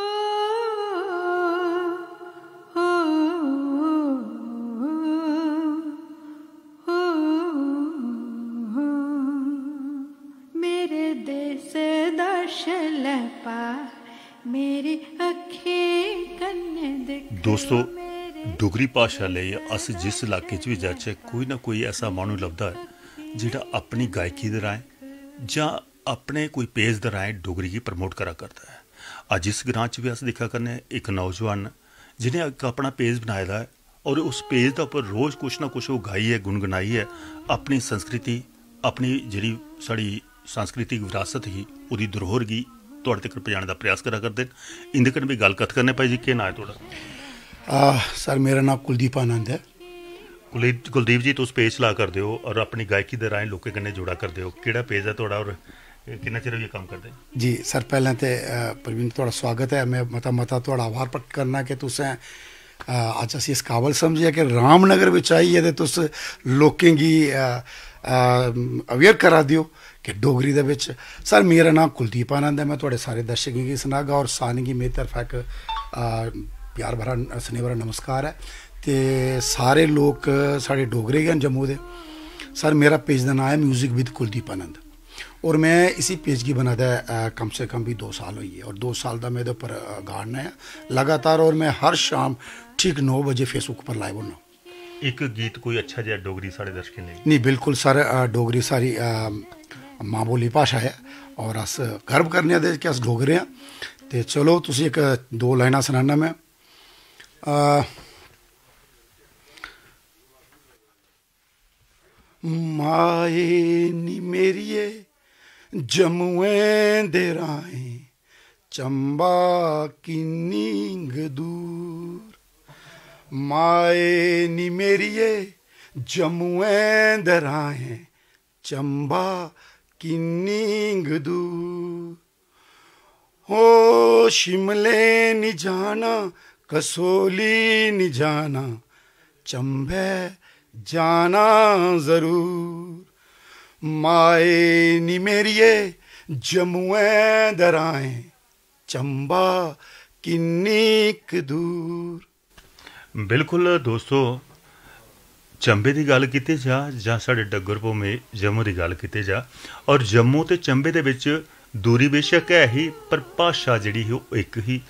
ਮੇਰੇ ਦੇਸ ਦਾ ਸ਼ਲਪਾ ਮੇਰੇ
ਦੋਸਤੋ, ਡੋਗਰੀ ਭਾਸ਼ਾ ਲਈ ਅਸੀਂ ਜਿਸ ਇਲਾਕੇ 'ਚ ਵੀ ਜਾਚੇ ਕੋਈ ਨਾ ਕੋਈ ਐਸਾ ਮਾਣੂ ਲੱਭਦਾ ਹੈ, ਜਿਹੜਾ ਆਪਣੀ ਗਾਇਕੀ ਦੇ ਰਾਹੀਂ ਜਾਂ ਆਪਣੇ ਕੋਈ ਪੇਜ ਦੇ ਰਾਹੀਂ ਡੋਗਰੀ ਕੀ ਪ੍ਰਮੋਟ ਕਰਾ ਕਰਦਾ ਹੈ। ਅੱਜ ਇਸ ਗ੍ਰਾਂ 'ਚ ਵੀ ਅਸੀਂ ਦੇਖਿਆ ਕਰਨੇ ਇੱਕ ਨੌਜਵਾਨ ਜਿਹਨੇ ਇੱਕ ਆਪਣਾ ਪੇਜ ਬਣਾਇਆ ਦਾ ਹੈ ਔਰ ਉਸ ਪੇਜ ਦਾ ਉੱਪਰ ਰੋਜ਼ ਕੁਛ ਨਾ ਕੁਛ ਉਹ ਗਾਈ ਹੈ ਗੁੰਗਣਾਈ ਹੈ, ਆਪਣੀ ਸੰਸਕ੍ਰਿਤੀ, ਆਪਣੀ ਜਿਹੜੀ ਸਾਡੀ ਸੰਸਕ੍ਰਿਤਿਕ ਵਿਰਾਸਤ ਹੀ, ਉਹਦੀ ਧਰੋਹਰ ਗੀ ਤੁਹਾਡੇ ਤੱਕ ਪਹੁੰਚਾਉਣ ਦਾ ਪ੍ਰਯਾਸ ਕਰਾ ਕਰਦੇ। ਨੇ ਇੰਦੇ ਕਨ ਵੀ ਗੱਲ ਕਥ ਕਰਨੇ ਭਾਈ ਜੀ ਕੀ ਨਾਂ ਹੈ ਤੁਹਾਡਾ?
ਆ ਸਰ ਮੇਰਾ ਨਾਮ ਕੁਲਦੀਪ ਆਨੰਦ ਹੈ।
ਕੁਲਦੀਪ ਕੁਲਦੀਪ ਜੀ ਤੁਸੀਂ ਪੇਜ ਲਾ ਕਰਦੇ ਹੋ ਔਰ ਆਪਣੀ ਗਾਇਕੀ ਦੇ ਰਾਹੀਂ ਲੋਕਾਂ ਕਨੇ ਜੋੜਾ ਕਰਦੇ ਹੋ। ਕਿਹੜਾ ਪੇਜ ਹੈ ਤੁਹਾਡਾ ਔਰ ਕਿੰਨਾ ਚਿਰ ਹੋ ਇਹ ਕੰਮ ਕਰਦੇ?
ਜੀ ਸਰ ਪਹਿਲਾਂ ਤੇ ਪ੍ਰਵੀਨ ਤੁਹਾਡਾ ਸਵਾਗਤ ਹੈ। ਮੈਂ ਮਤਾ ਮਤਾ ਤੁਹਾਡਾ ਆਭਾਰ ਪ੍ਰਗਟ ਕਰਨਾ ਕਿ ਤੁਸੀਂ ਅੱਜ ਅਸੀਂ ਇਸ ਕਾਬਲ ਸਮਝਿਆ ਕਿ ਰਾਮਨਗਰ ਵਿੱਚ ਆਈਏ ਤੇ ਤੁਸੀਂ ਲੋਕਾਂ ਦੀ ਅਵੇਅਰ ਕਰਾ ਦਿਓ। ਕਿ ਡੋਗਰੀ ਦੇ ਵਿੱਚ ਸਰ ਮੇਰਾ ਨਾਮ ਕੁਲਦੀਪ ਆਨੰਦ ਹੈ ਮੈਂ ਤੁਹਾਡੇ ਸਾਰੇ ਦਰਸ਼ਕਾਂ ਦੀ ਸੁਨਾਗਾ ਔਰ ਸਾਨਗੀ ਮੇਰੀ ਤਰਫ ਇੱਕ ਅ, ਪਿਆਰ ਭਰਾ ਸਨੇਹ ਭਰਾ ਨਮਸਕਾਰ ਹੈ ਤੇ ਸਾਰੇ ਲੋਕ ਸਾਡੇ ਡੋਗਰੇ ਹਨ ਜੰਮੂ ਦੇ सर मेरा पेज का नाम है म्यूज़िक विद कुलदीप आनंद और मैं इसी पेज की बनाता है अ, कम से कम भी दो साल हुई है और दो साल का मेरे ऊपर अ, गाना है लगातार और मैं हर शाम ठीक नौ बजे फेसबुक पर लाइव होना
ਇੱਕ ਗੀਤ ਕੋਈ ਅੱਛਾ ਜਿਹਾ ਡੋਗਰੀ ਸਾਡੇ ਦਰਸ਼ਕਾਂ ਲਈ
नहीं बिल्कुल सर अ, डोगरी सारी अ, माँ बोली भाशा है और अस गर्व करने दे कि अस डोगरे हैं ते चलो, तुसी एक दो लाइना सनाना मैं। माए नी मेरिए जमुए दे राहें चंबा किन्नी दूर। माए नी मेरिए जमुए दे राहें चंबा किन्नींगदू। हो शिमले नि जाना कसोली नि जाना चंबे जाना ज़रूर। माए नि मेरिए, जमुए दराए, चंबा किन्नी दूर
बिल्कुल दोस्तों ਚੰਬੇ ਦੀ ਗੱਲ ਕੀਤੀ ਜਾ ਜਾਂ ਸਾਡੇ ਡੱਗਰ ਭੂਮੀ ਜੰਮੂ ਦੀ ਗੱਲ ਕੀਤੀ ਜਾ, ਔਰ ਜੰਮੂ ਤੇ ਚੰਬੇ ਦੇ ਵਿੱਚ ਦੂਰੀ ਬੇਸ਼ੱਕ ਹੈ ਹੀ, ਪਰ ਭਾਸ਼ਾ ਜਿਹੜੀ ਹੈ ਉਹ ਇੱਕ ਹੀ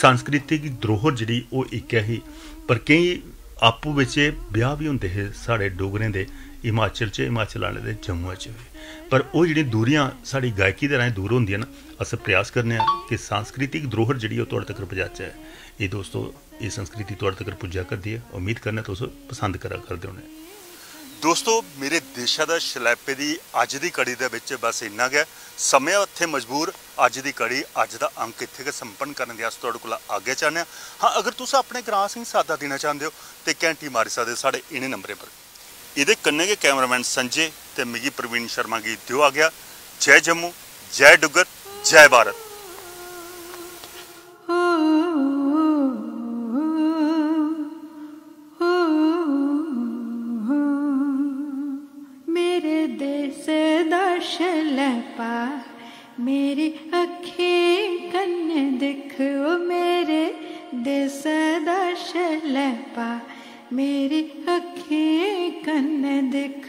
ਸੰਸਕ੍ਰਿਤਿਕ ਧਰੋਹਰ ਜਿਹੜੀ ਉਹ ਇੱਕ ਹੈ ਹੀ, ਪਰ ਕਈ ਆਪੂ ਵਿੱਚ ਵਿਆਹ ਵੀ ਹੁੰਦੇ ਹੈ ਸਾਡੇ ਡੋਗਰੇ ਦੇ, ਹਿਮਾਚਲ 'ਚ, ਹਿਮਾਚਲ ਵਾਲੇ ਦੇ ਜੰਮੂ 'ਚ ਪਰ ਉਹ ਜਿਹੜੀ ਦੂਰੀਆਂ ਸਾਡੀ ਗਾਇਕੀ ਦੇ ਰਾਹੀਂ ਦੂਰ ਹੁੰਦੀਆਂ ਨਾ, ਅਸੀਂ ਪ੍ਰਯਾਸ ਕਰਨੇ ਆ ਕਿ ਸੰਸਕ੍ਰਿਤਿਕ ਧਰੋਹਰ ਜਿਹੜੀ ਉਹ ਤੁਹਾਡੇ ਤੱਕ ਪਹੁੰਚਾਚਾ ਇਹ ਦੋਸਤੋ ਇਹ ਸੰਸਕ੍ਰਿਤੀ ਤੁਹਾਡੇ ਤੱਕ ਪੁੱਜਾ ਕਰਦੀ ਹੈ ਉਮੀਦ ਕਰਨਾ ਤੁਸੀਂ ਪਸੰਦ ਕਰਾ ਕਰਦੇ ਹੋਣੇ। ਦੋਸਤੋ ਮੇਰੇ ਦੇਸ਼ਾਂ ਦਾ ਸ਼ਲੈਪੇ ਦੀ ਅੱਜ ਦੀ ਕੜੀ ਦੇ ਵਿੱਚ ਬਸ ਇੰਨਾ ਗਿਆ ਸਮੇਂ ਉੱਥੇ ਮਜਬੂਰ ਅੱਜ ਦੀ ਕੜੀ ਅੱਜ ਦਾ ਅੰਕ ਇੱਥੇ ਕਿ ਸੰਪੰਨ ਕਰਨ ਦੀ ਆਸ ਤੁਹਾਡੇ ਕੋਲ ਅੱਗੇ ਚਾਹੁੰਦੇ ਹਾਂ। ਅਗਰ ਤੁਸੀਂ ਆਪਣੇ ਗ੍ਰਾਂ ਸਿੰਘ ਸਾਦਾ ਦੇਣਾ ਚਾਹੁੰਦੇ ਹੋ ਤੇ ਘੰਟੀ ਮਾਰੀ ਸਕਦੇ ਸਾਡੇ ਇਨੇ ਨੰਬਰੇ ਪਰ ਇਹਦੇ ਕੰਨੇ ਕੇ ਕੈਮਰਾਮੈਨ ਸੰਜੇ ਤੇ ਮਿਗੀ ਪ੍ਰਵੀਨ ਸ਼ਰਮਾ ਗੀਤ ਦਿਓ ਆ ਗਿਆ ਜੈ ਜੰਮੂ ਜੈ ਡੁੱਗਰ ਜੈ ਭਾਰਤ।
ਚਲ ਪਾ ਮੇਰੇ ਅੱਖੇ ਕੰਨ ਦੇਖੋ ਮੇਰੇ ਦੇ ਸਦਾ ਚਲ ਪਾ ਮੇਰੇ ਅੱਖੇ ਕੰਨ ਦੇਖ